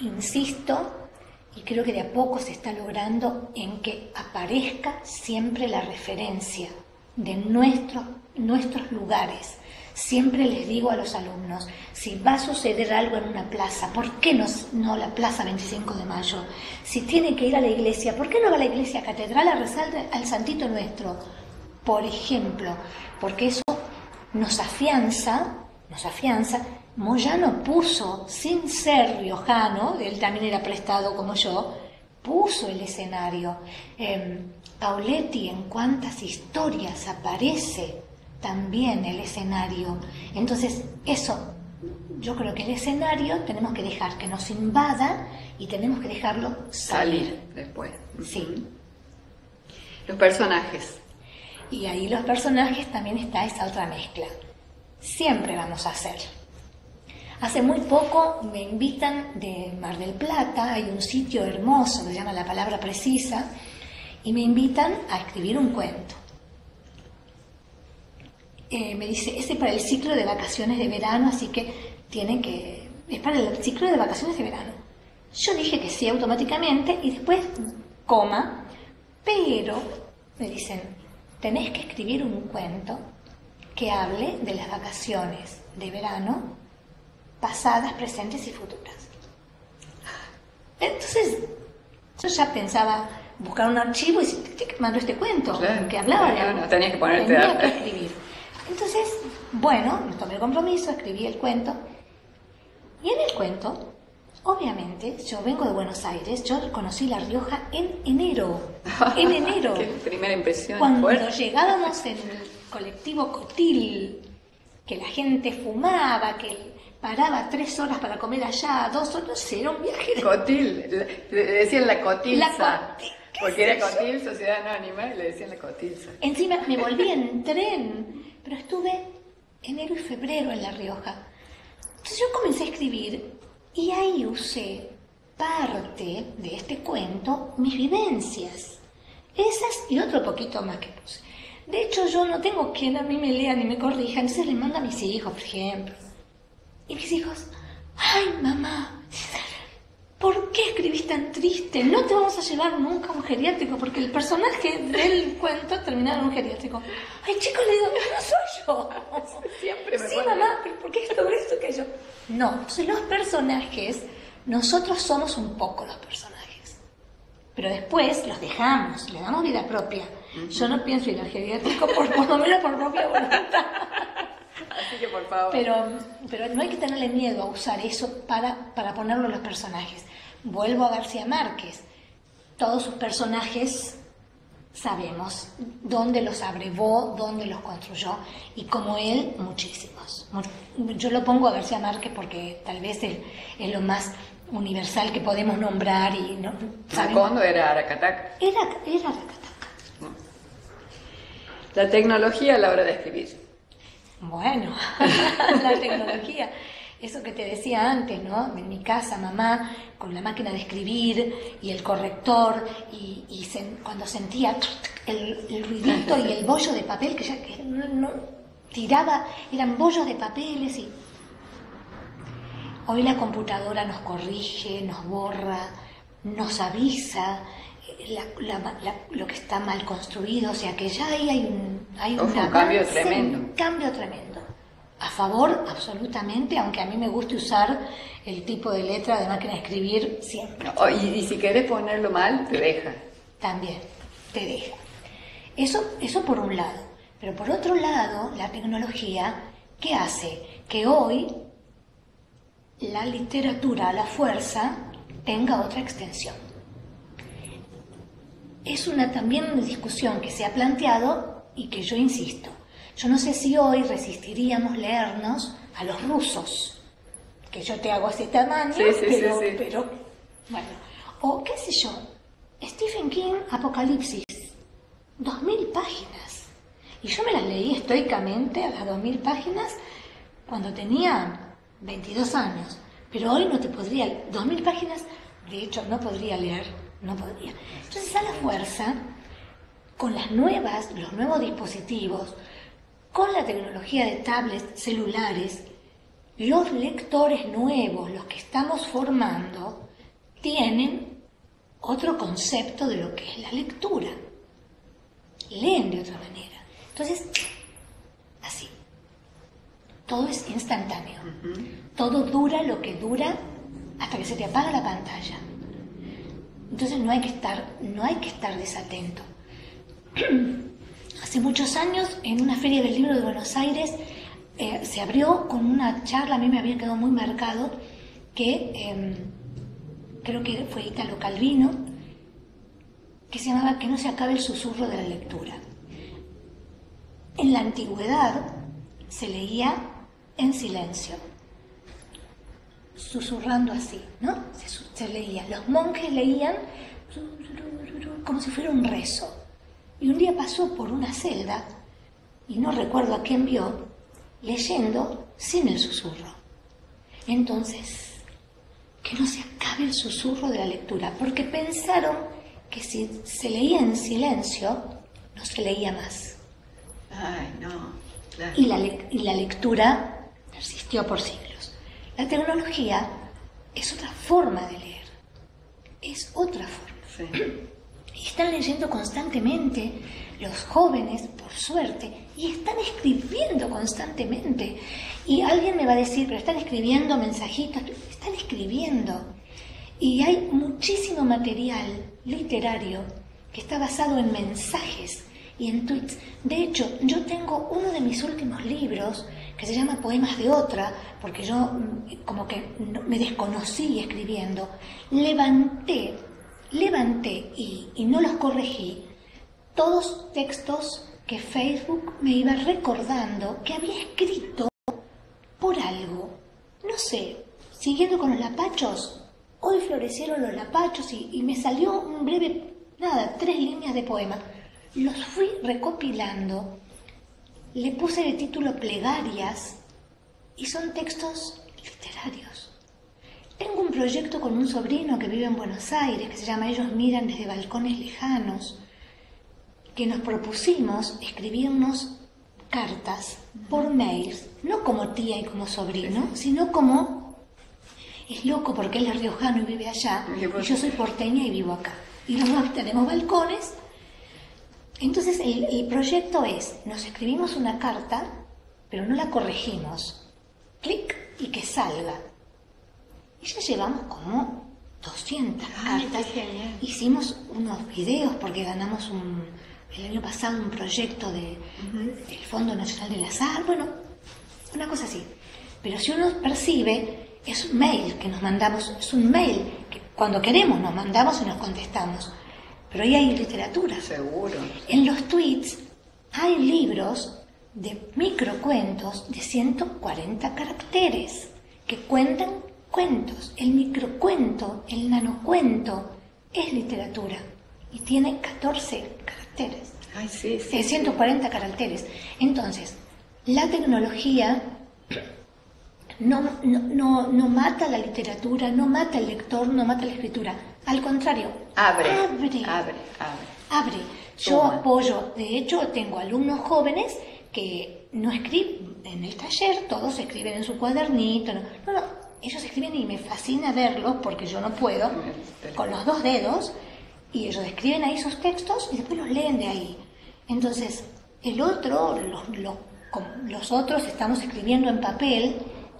insisto, y creo que de a poco se está logrando en que aparezca siempre la referencia de nuestros, nuestros lugares. Siempre les digo a los alumnos, si va a suceder algo en una plaza, ¿por qué no, no la plaza 25 de mayo? Si tiene que ir a la iglesia, ¿por qué no va a la iglesia catedral a rezar al santito nuestro? Por ejemplo, porque eso nos afianza, nos afianza. Moyano puso, sin ser riojano, él también era prestado como yo, puso el escenario. Eh, Pauletti, en cuántas historias aparece también el escenario. Entonces, eso, yo creo que el escenario tenemos que dejar que nos invada y tenemos que dejarlo salir, después. Sí. Los personajes. Y ahí los personajes también está esa otra mezcla. Siempre vamos a hacer. Hace muy poco me invitan de Mar del Plata, hay un sitio hermoso que se llama La Palabra Precisa, y me invitan a escribir un cuento. Eh, me dice, este es para el ciclo de vacaciones de verano, así que tienen que... Es para el ciclo de vacaciones de verano. Yo dije que sí automáticamente y después, coma, pero me dicen, tenés que escribir un cuento que hable de las vacaciones de verano, pasadas, presentes y futuras. Entonces, yo ya pensaba buscar un archivo y que mandó este cuento que hablaba de... No, tenías que ponerte tenía que escribir. Entonces, bueno, me tomé el compromiso, escribí el cuento. Y en el cuento, obviamente, yo vengo de Buenos Aires, yo conocí La Rioja en enero. *laughs* En enero. Qué primera impresión. Cuando llegábamos en el colectivo Cotil, que la gente fumaba, que paraba tres horas para comer allá, dos horas, era un viaje de... Cotil, le decían la cotilza. La porque era Cotil, Sociedad Anónima, y le decían la cotilza. Encima me volví en *laughs* tren, pero estuve enero y febrero en La Rioja. Entonces yo comencé a escribir y ahí usé parte de este cuento, mis vivencias. Esas y otro poquito más que puse. De hecho, yo no tengo quien a mí me lea ni me corrija, entonces le mando a mis hijos, por ejemplo. Y mis hijos, ay mamá, ¿por qué escribís tan triste? No te vamos a llevar nunca a un geriátrico, porque el personaje del cuento termina en un geriátrico. Ay chicos, le digo, no soy yo. Siempre me Sí, mamá, pero ¿por qué esto, esto, que yo? No, entonces los personajes, nosotros somos un poco los personajes. Pero después los dejamos, le damos vida propia. Yo no pienso ir al geriátrico por, por lo menos por propia voluntad. Así que por favor. Pero, pero no hay que tenerle miedo a usar eso para, para ponerlo en los personajes. Vuelvo a García Márquez. Todos sus personajes sabemos dónde los abrevó, dónde los construyó y como él, muchísimos. Yo lo pongo a García Márquez porque tal vez es, es lo más universal que podemos nombrar y no ¿Cuándo era Aracataca? Era, era Aracataca. La tecnología a la hora de escribir. Bueno, *laughs* la tecnología, eso que te decía antes, ¿no? En mi casa, mamá, con la máquina de escribir y el corrector, y, cuando sentía el, ruidito y el bollo de papel, que ya que no, tiraba, eran bollos de papeles y... Hoy la computadora nos corrige, nos borra, nos avisa, lo que está mal construido, o sea que ya ahí hay un, hay un cambio tremendo. Un cambio tremendo. A favor, absolutamente, aunque a mí me guste usar el tipo de letra de máquina de escribir siempre. y, si querés ponerlo mal, te deja. También, te deja. Eso, eso por un lado. Pero por otro lado, la tecnología, ¿qué hace? Que hoy la literatura la fuerza tenga otra extensión es una también una discusión que se ha planteado y que yo insisto. Yo no sé si hoy resistiríamos leernos a los rusos, que yo te hago ese tamaño, pero, pero, bueno, o qué sé yo, Stephen King, Apocalipsis, dos mil páginas. Y yo me las leí estoicamente a las dos mil páginas cuando tenía 22 años. Pero hoy no te podría, dos mil páginas, de hecho no podría leer no podía. Entonces a la fuerza, con las nuevas, los nuevos dispositivos, con la tecnología de tablets, celulares, los lectores nuevos, los que estamos formando, tienen otro concepto de lo que es la lectura. Leen de otra manera. Entonces, así. Todo es instantáneo. Todo dura lo que dura hasta que se te apaga la pantalla. Entonces no hay que estar, no hay que estar desatento. *clears throat* hace muchos años, en una feria del libro de Buenos Aires, eh, se abrió con una charla, a mí me había quedado muy marcado, que em, creo que fue Italo Calvino, que se llamaba Que no se acabe el susurro de la lectura. En la antigüedad se leía en silencio, susurrando así, ¿no? Se, leía. Los monjes leían como si fuera un rezo. Y un día pasó por una celda, y no recuerdo a quién vio, leyendo sin el susurro. Entonces, que no se acabe el susurro de la lectura, porque pensaron que si se leía en silencio, no se leía más. Ay, no. Y, la y la lectura persistió por siglos. La tecnología es otra forma de leer. Es otra forma. Y están leyendo constantemente los jóvenes, por suerte, y están escribiendo constantemente. Y alguien me va a decir, pero están escribiendo mensajitos, están escribiendo. Y hay muchísimo material literario que está basado en mensajes y en tweets. De hecho, yo tengo uno de mis últimos libros que se llama Poemas de otra, porque yo mm, como que me desconocí escribiendo. Levanté, levanté y, y no los corregí todos textos que Facebook me iba recordando que había escrito por algo. No sé, siguiendo con los lapachos, hoy florecieron los lapachos y, me salió un breve, nada, tres líneas de poema. Los fui recopilando, le puse de título Plegarias y son textos literarios. Tengo un proyecto con un sobrino que vive en Buenos Aires que se llama Ellos miran desde balcones lejanos que nos propusimos escribirnos cartas por mails, no como tía y como sobrino, sino como es loco porque él es riojano y vive allá, y yo soy porteña y vivo acá. Y los dos tenemos balcones. Entonces el, el proyecto es, nos escribimos una carta, pero no la corregimos. Clic y que salga. Y ya llevamos como 200 cartas. Hicimos unos videos porque ganamos un, el año pasado un proyecto de, del Fondo Nacional del Azar, bueno, una cosa así. Pero si uno percibe, es un mail que nos mandamos, es un mail que cuando queremos nos mandamos y nos contestamos. Pero ahí hay literatura. Seguro. En los tweets hay libros de microcuentos de 140 caracteres que cuentan cuentos. El microcuento, el nanocuento, es literatura y tiene 14 caracteres. Ay, sí, 140 caracteres. Entonces, la tecnología no, no, no, mata la literatura, no mata el lector, no mata la escritura. Al contrario, abre, abre, abre. abre. Yo apoyo, de hecho, tengo alumnos jóvenes que no escriben en el taller, todos escriben en su cuadernito. No, no, no ellos escriben y me fascina verlos porque yo no puedo, con los dos dedos, y ellos escriben ahí sus textos y después los leen de ahí. Entonces, el otro, los, otros estamos escribiendo en papel,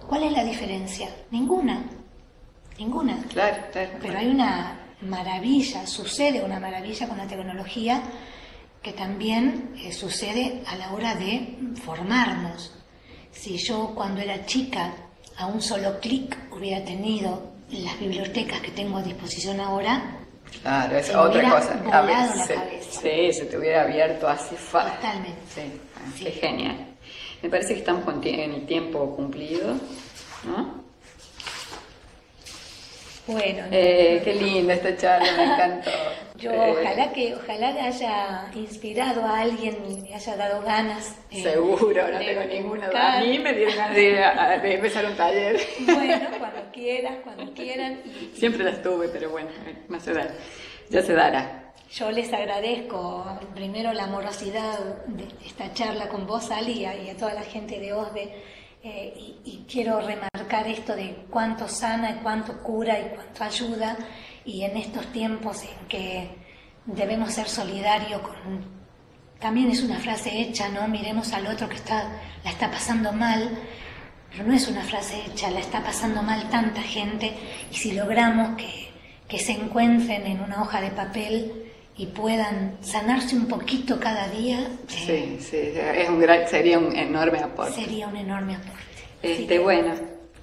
¿cuál es la diferencia? Ninguna, ninguna. Claro, claro. Pero hay una maravilla, sucede una maravilla con la tecnología que también eh, sucede a la hora de formarnos. Si yo cuando era chica a un solo clic hubiera tenido las bibliotecas que tengo a disposición ahora, Claro, es otra cosa. A ver, sí, se te hubiera abierto así fácil. Totalmente. Sí, Qué genial. Me parece que estamos en el tiempo cumplido, ¿no? Bueno. Eh, qué linda esta charla, me encantó. *laughs* Yo eh, ojalá que ojalá haya inspirado a alguien y haya dado ganas. Eh, seguro, no tengo ninguna duda. A mí me dieron ganas de, empezar un taller. Bueno, *laughs* cuando quieras, cuando quieran. Siempre las tuve, pero bueno, más se ya se dará. Yo les agradezco primero la amorosidad de esta charla con vos, Ali, y a toda la gente de OSDE eh, y, quiero remarcar esto de cuánto sana y cuánto cura y cuánto ayuda, y en estos tiempos en que debemos ser solidarios con... También es una frase hecha, ¿no? Miremos al otro que está, la está pasando mal, pero no es una frase hecha, la está pasando mal tanta gente, y si logramos que, que se encuentren en una hoja de papel y puedan sanarse un poquito cada día, sí, sí, es un gran, sería un enorme aporte. Sería un enorme aporte. Este, Bueno,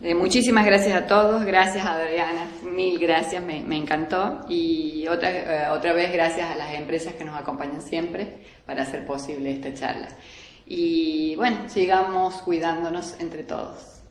eh, muchísimas gracias a todos, gracias a Adriana, mil gracias, me, me encantó y otra, eh, otra vez gracias a las empresas que nos acompañan siempre para hacer posible esta charla. Y bueno, sigamos cuidándonos entre todos.